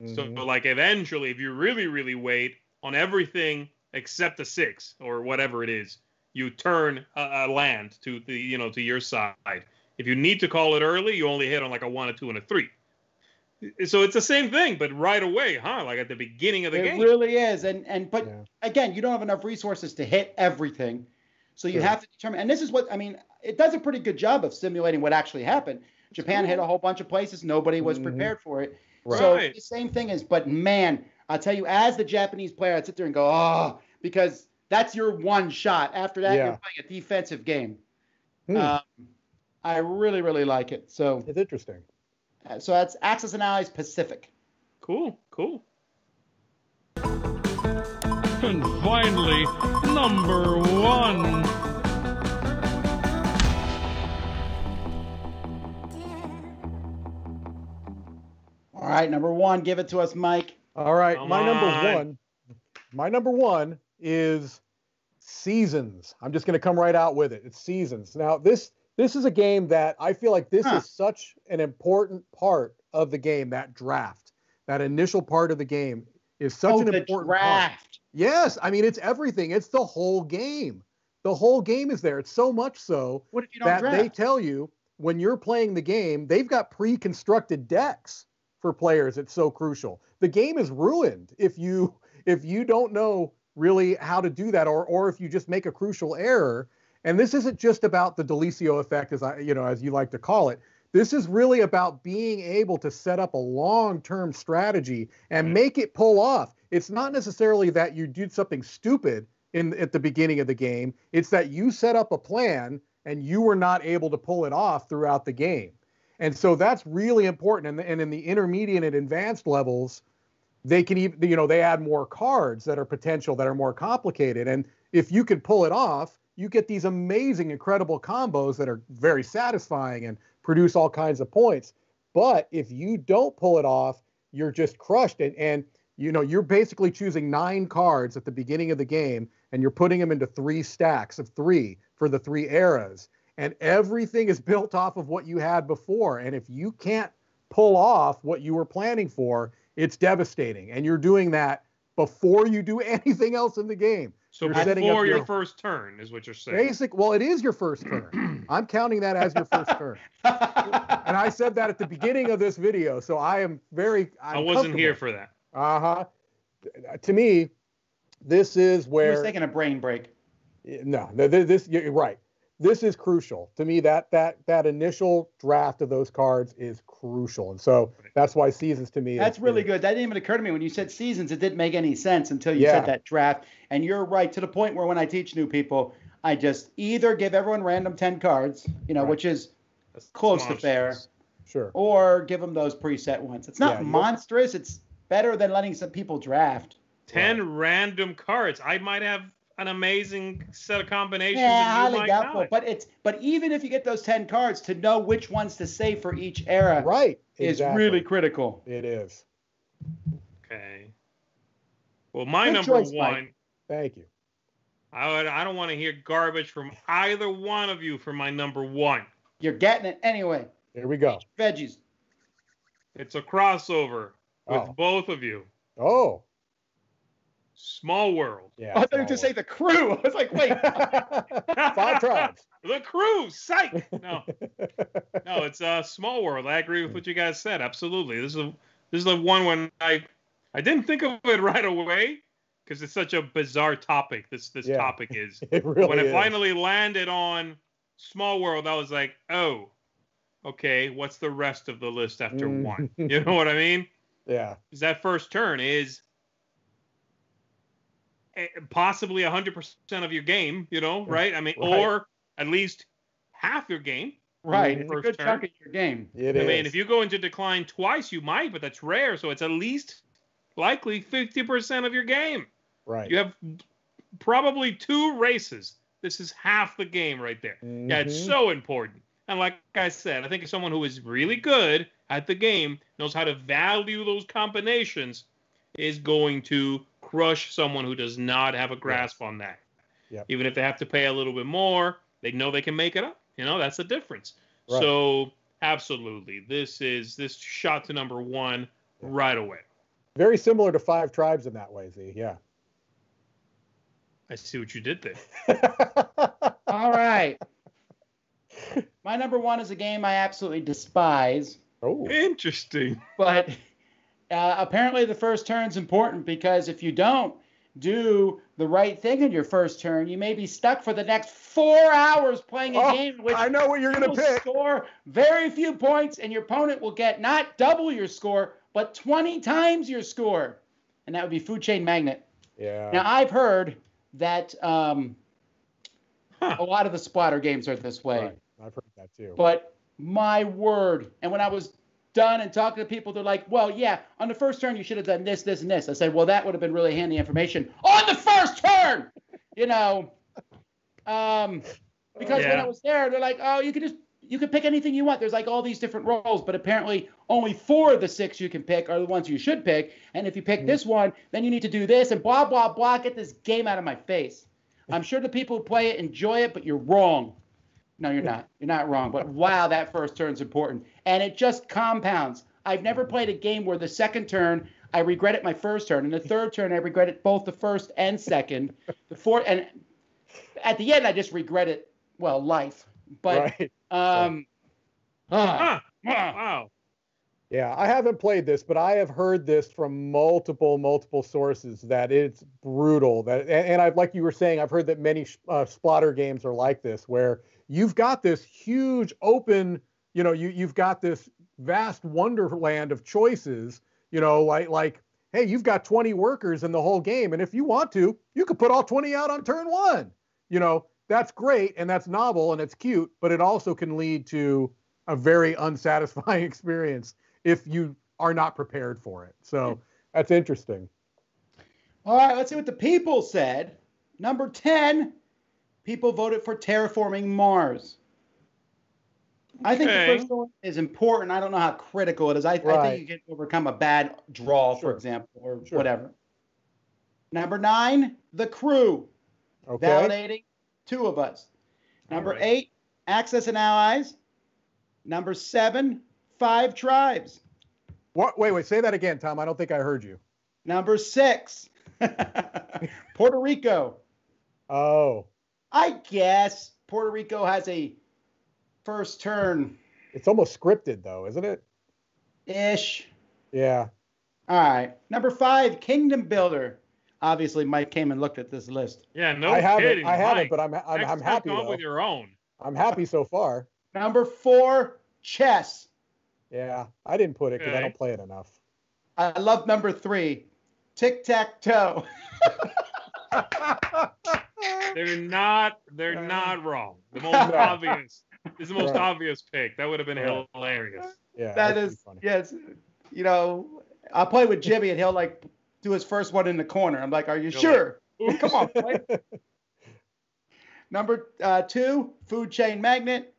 Mhm.
So, like, eventually, if you really, really wait on everything except a six or whatever it is, you turn a, a land to the, you know, to your side. If you need to call it early, you only hit on like a one, a two, and a three. So it's the same thing, but right away, huh? Like at the beginning of the
it
game.
It really is. And and but
Yeah.
again, you don't have enough resources to hit everything. So you
Sure.
have to determine and this is what I mean, it does a pretty good job of simulating what actually happened. Japan hit a whole bunch of places, nobody was
Mhm.
prepared for it.
Right.
So the same thing is, but man, I'll tell you, as the Japanese player, I'd sit there and go, oh, because that's your one shot. After that,
Yeah.
you're playing a defensive game.
Hmm.
Um, I really, really like it. So,
it's interesting.
Uh, so that's Axis and Allies Pacific.
Cool, cool.
And finally, number one.
All right, number one, give it to us, Mike.
All right,
Come
my number one. My number one is Seasons. I'm just going to come right out with it. It's Seasons. Now this this is a game that I feel like this
Huh.
is such an important part of the game. That draft, that initial part of the game, is such
oh,
an important part.
draft.
Yes, I mean it's everything. It's the whole game. The whole game is there. It's so much so
What if you don't
that
draft?
they tell you when you're playing the game, they've got pre-constructed decks for players. It's so crucial. The game is ruined if you if you don't know really how to do that, or or if you just make a crucial error. And this isn't just about the DiLucio effect, as I you know as you like to call it. This is really about being able to set up a long-term strategy and mm-hmm. make it pull off. It's not necessarily that you did something stupid in at the beginning of the game. It's that you set up a plan and you were not able to pull it off throughout the game. And so that's really important. And, and in the intermediate and advanced levels, they can even, you know, they add more cards that are potential, that are more complicated. And if you can pull it off, you get these amazing, incredible combos that are very satisfying and produce all kinds of points. But if you don't pull it off, you're just crushed. And, and you know, you're basically choosing nine cards at the beginning of the game and you're putting them into three stacks of three for the three eras. And everything is built off of what you had before. And if you can't pull off what you were planning for, it's devastating. And you're doing that before you do anything else in the game.
So
You're
before your
your-
first turn is what you're saying.
Basic, well, it is your first turn. I'm counting that as your first turn. And I said that at the beginning of this video. So I am very.
I wasn't here for that.
Uh huh. To me, this is
He
where
was taking a brain break.
no, th- th- this you're right. This is crucial to me. That that that initial draft of those cards is crucial, and so that's why seasons to me.
That's
is-
really
is-
good. That didn't even occur to me when you said seasons. It didn't make any sense until you
Yeah.
said that draft. And you're right to the point where when I teach new people, I just either give everyone random 10 cards, you know,
Right.
which is
That's
close to fair.
Sure.
or give them those preset ones. It's not
Yeah,
monstrous. It's better than letting some people draft.
Ten random cards. I might have an amazing set of combinations.
Yeah, highly doubtful.
not.
But it's but even if you get those 10 cards, to know which ones to save for each era
Right.
is
exactly.
really critical.
It is.
Okay. Well, my
Good
number
choice, Mike.
one.
Thank you.
I, would, I don't want to hear garbage from either one of you for my number one.
You're getting it anyway.
Here we go.
Veggies.
It's a crossover with
Oh.
both of you.
Oh.
Small World.
Yeah.
I thought you to say the crew. I was like, wait.
Five tribes.
The crew, psych. No, no, it's a uh, small world. I agree with what you guys said. Absolutely. This is a, this is the one when I I didn't think of it right away because it's such a bizarre topic. This this
Yeah.
topic is.
It really
when
I
finally landed on Small World, I was like, oh, okay. What's the rest of the list after
Mm.
one? You know what I mean?
Yeah.
Because that first turn is possibly 100% of your game, you know, right? I mean,
Right.
or at least half your game.
Right. It's a good
turn.
chunk of your game.
It
I
is.
mean, if you go into decline twice, you might, but that's rare. So it's at least likely 50% of your game.
right.
You have probably two races. This is half the game right there. Yeah, it's
Mhm.
so important. And like I said, I think someone who is really good at the game, knows how to value those combinations, is going to crush someone who does not have a grasp on that.
Yep.
Even if they have to pay a little bit more, they know they can make it up. You know, that's the difference.
Right.
So absolutely, this is this shot to number one right away.
Very similar to Five Tribes in that way, Zee. Yeah.
I see what you did there.
All right. My number one is a game I absolutely despise,
oh.
Interesting.
but uh, apparently the first turn's important because if you don't do the right thing in your first turn, you may be stuck for the next four hours playing a
Oh,
game in which
I know what you're gonna
will
pick.
score very few points, and your opponent will get not double your score, but 20 times your score. And that would be Food Chain Magnate.
Yeah.
Now, I've heard that um,
Huh.
a lot of the Splotter games are this way.
Right. I've heard that too.
But my word. And when I was done and talking to people, they're like, well, yeah, on the first turn, you should have done this, this, and this. I said, well, that would have been really handy information on the first turn, you know. Um, because when I was there, they're like, oh, you could just, you could pick anything you want. There's like all these different roles, but apparently only four of the six you can pick are the ones you should pick. And if you pick this one, then you need to do this and blah, blah, blah. Get this game out of my face. I'm sure the people who play it enjoy it, but you're wrong. No, you're not. You're not wrong. But wow, that first turn's important. And it just compounds. I've never played a game where the second turn I regret it my first turn, and the third turn I regret it both the first and second. The fourth and at the end I just regret it. Well, life. But
right.
um, ah,
Huh.
ah.
Wow.
Yeah, I haven't played this, but I have heard this from multiple, multiple sources that it's brutal. That and, and I've like you were saying, I've heard that many uh, Splotter games are like this, where you've got this huge open, you know, you you've got this vast wonderland of choices, you know, like like hey, you've got 20 workers in the whole game, and if you want to, you could put all 20 out on turn one. You know, that's great and that's novel and it's cute, but it also can lead to a very unsatisfying experience if you are not prepared for it. So that's interesting.
All right, let's see what the people said. Number 10, people voted for terraforming Mars. I think the first one is important. I don't know how critical it is. I, I
Right.
think you can overcome a bad draw,
Sure.
for example, or
Sure.
whatever. Number nine, the crew,
Okay.
validating two of us. Number
All right.
eight, Axis and Allies. Number seven, five tribes.
What, wait, wait, say that again, Tom. I don't think I heard you.
Number six, Puerto Rico.
Oh,
I guess Puerto Rico has a first turn
it's almost scripted though, isn't it?
ish.
Yeah.
All right. Number five, Kingdom Builder. Obviously, Mike came and looked at this list.
Yeah, no
I haven't.
kidding.
I haven't,
Mike.
but I'm I'm, I'm happy though.
with your own.
I'm happy so far.
Number four, chess.
Yeah, I didn't put it because I don't play it enough.
I love number three, tic tac toe.
They're not. They're not wrong. The most
No.
obvious. This is the most
Right.
obvious pick. That would have been
Right.
hilarious.
Yeah, that's
is,
funny.
yes. You know, I'll play with Jimmy and he'll like do his first one in the corner. I'm like, are you
You're
sure?
Oops.
Come on, play. Number uh, two, Food Chain Magnate.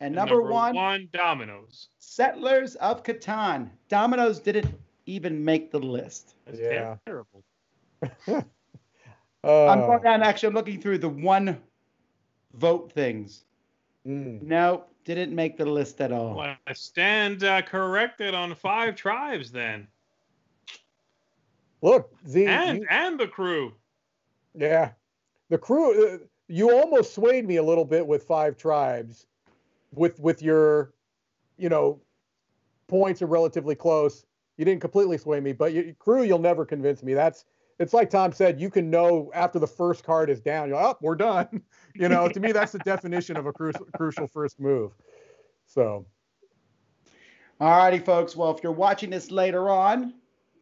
And number, one,
one, Dominoes.
Settlers of Catan. Dominoes didn't even make the list.
That's
Yeah.
terrible.
I'm
Uh,
going down. Actually, I'm looking through the one vote things.
mm.
No, didn't make the list at all.
Well, I stand uh, corrected on five tribes then,
Look, Zee,
and
you-
and the crew.
yeah, the crew. Uh, you almost swayed me a little bit with five tribes, with with your, you know, points are relatively close. You didn't completely sway me, but your crew, you'll never convince me. That's it's like Tom said. You can know after the first card is down. You're like, oh, we're done. You know, to me, that's the definition of a crucial crucial first move. So
All righty, folks. Well, if you're watching this later on,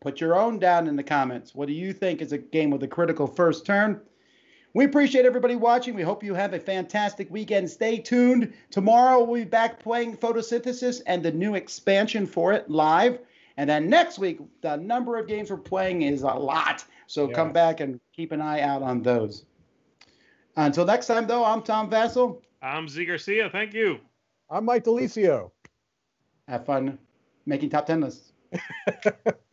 put your own down in the comments. What do you think is a game with a critical first turn? We appreciate everybody watching. We hope you have a fantastic weekend. Stay tuned. Tomorrow we'll be back playing photosynthesis and the new expansion for it live. And then next week, the number of games we're playing is a lot. So
Yeah.
come back and keep an eye out on those. Until next time, though, I'm Tom Vasel.
I'm Zee Garcia. Thank you.
I'm Mike DiLucio.
Have fun making top 10 lists.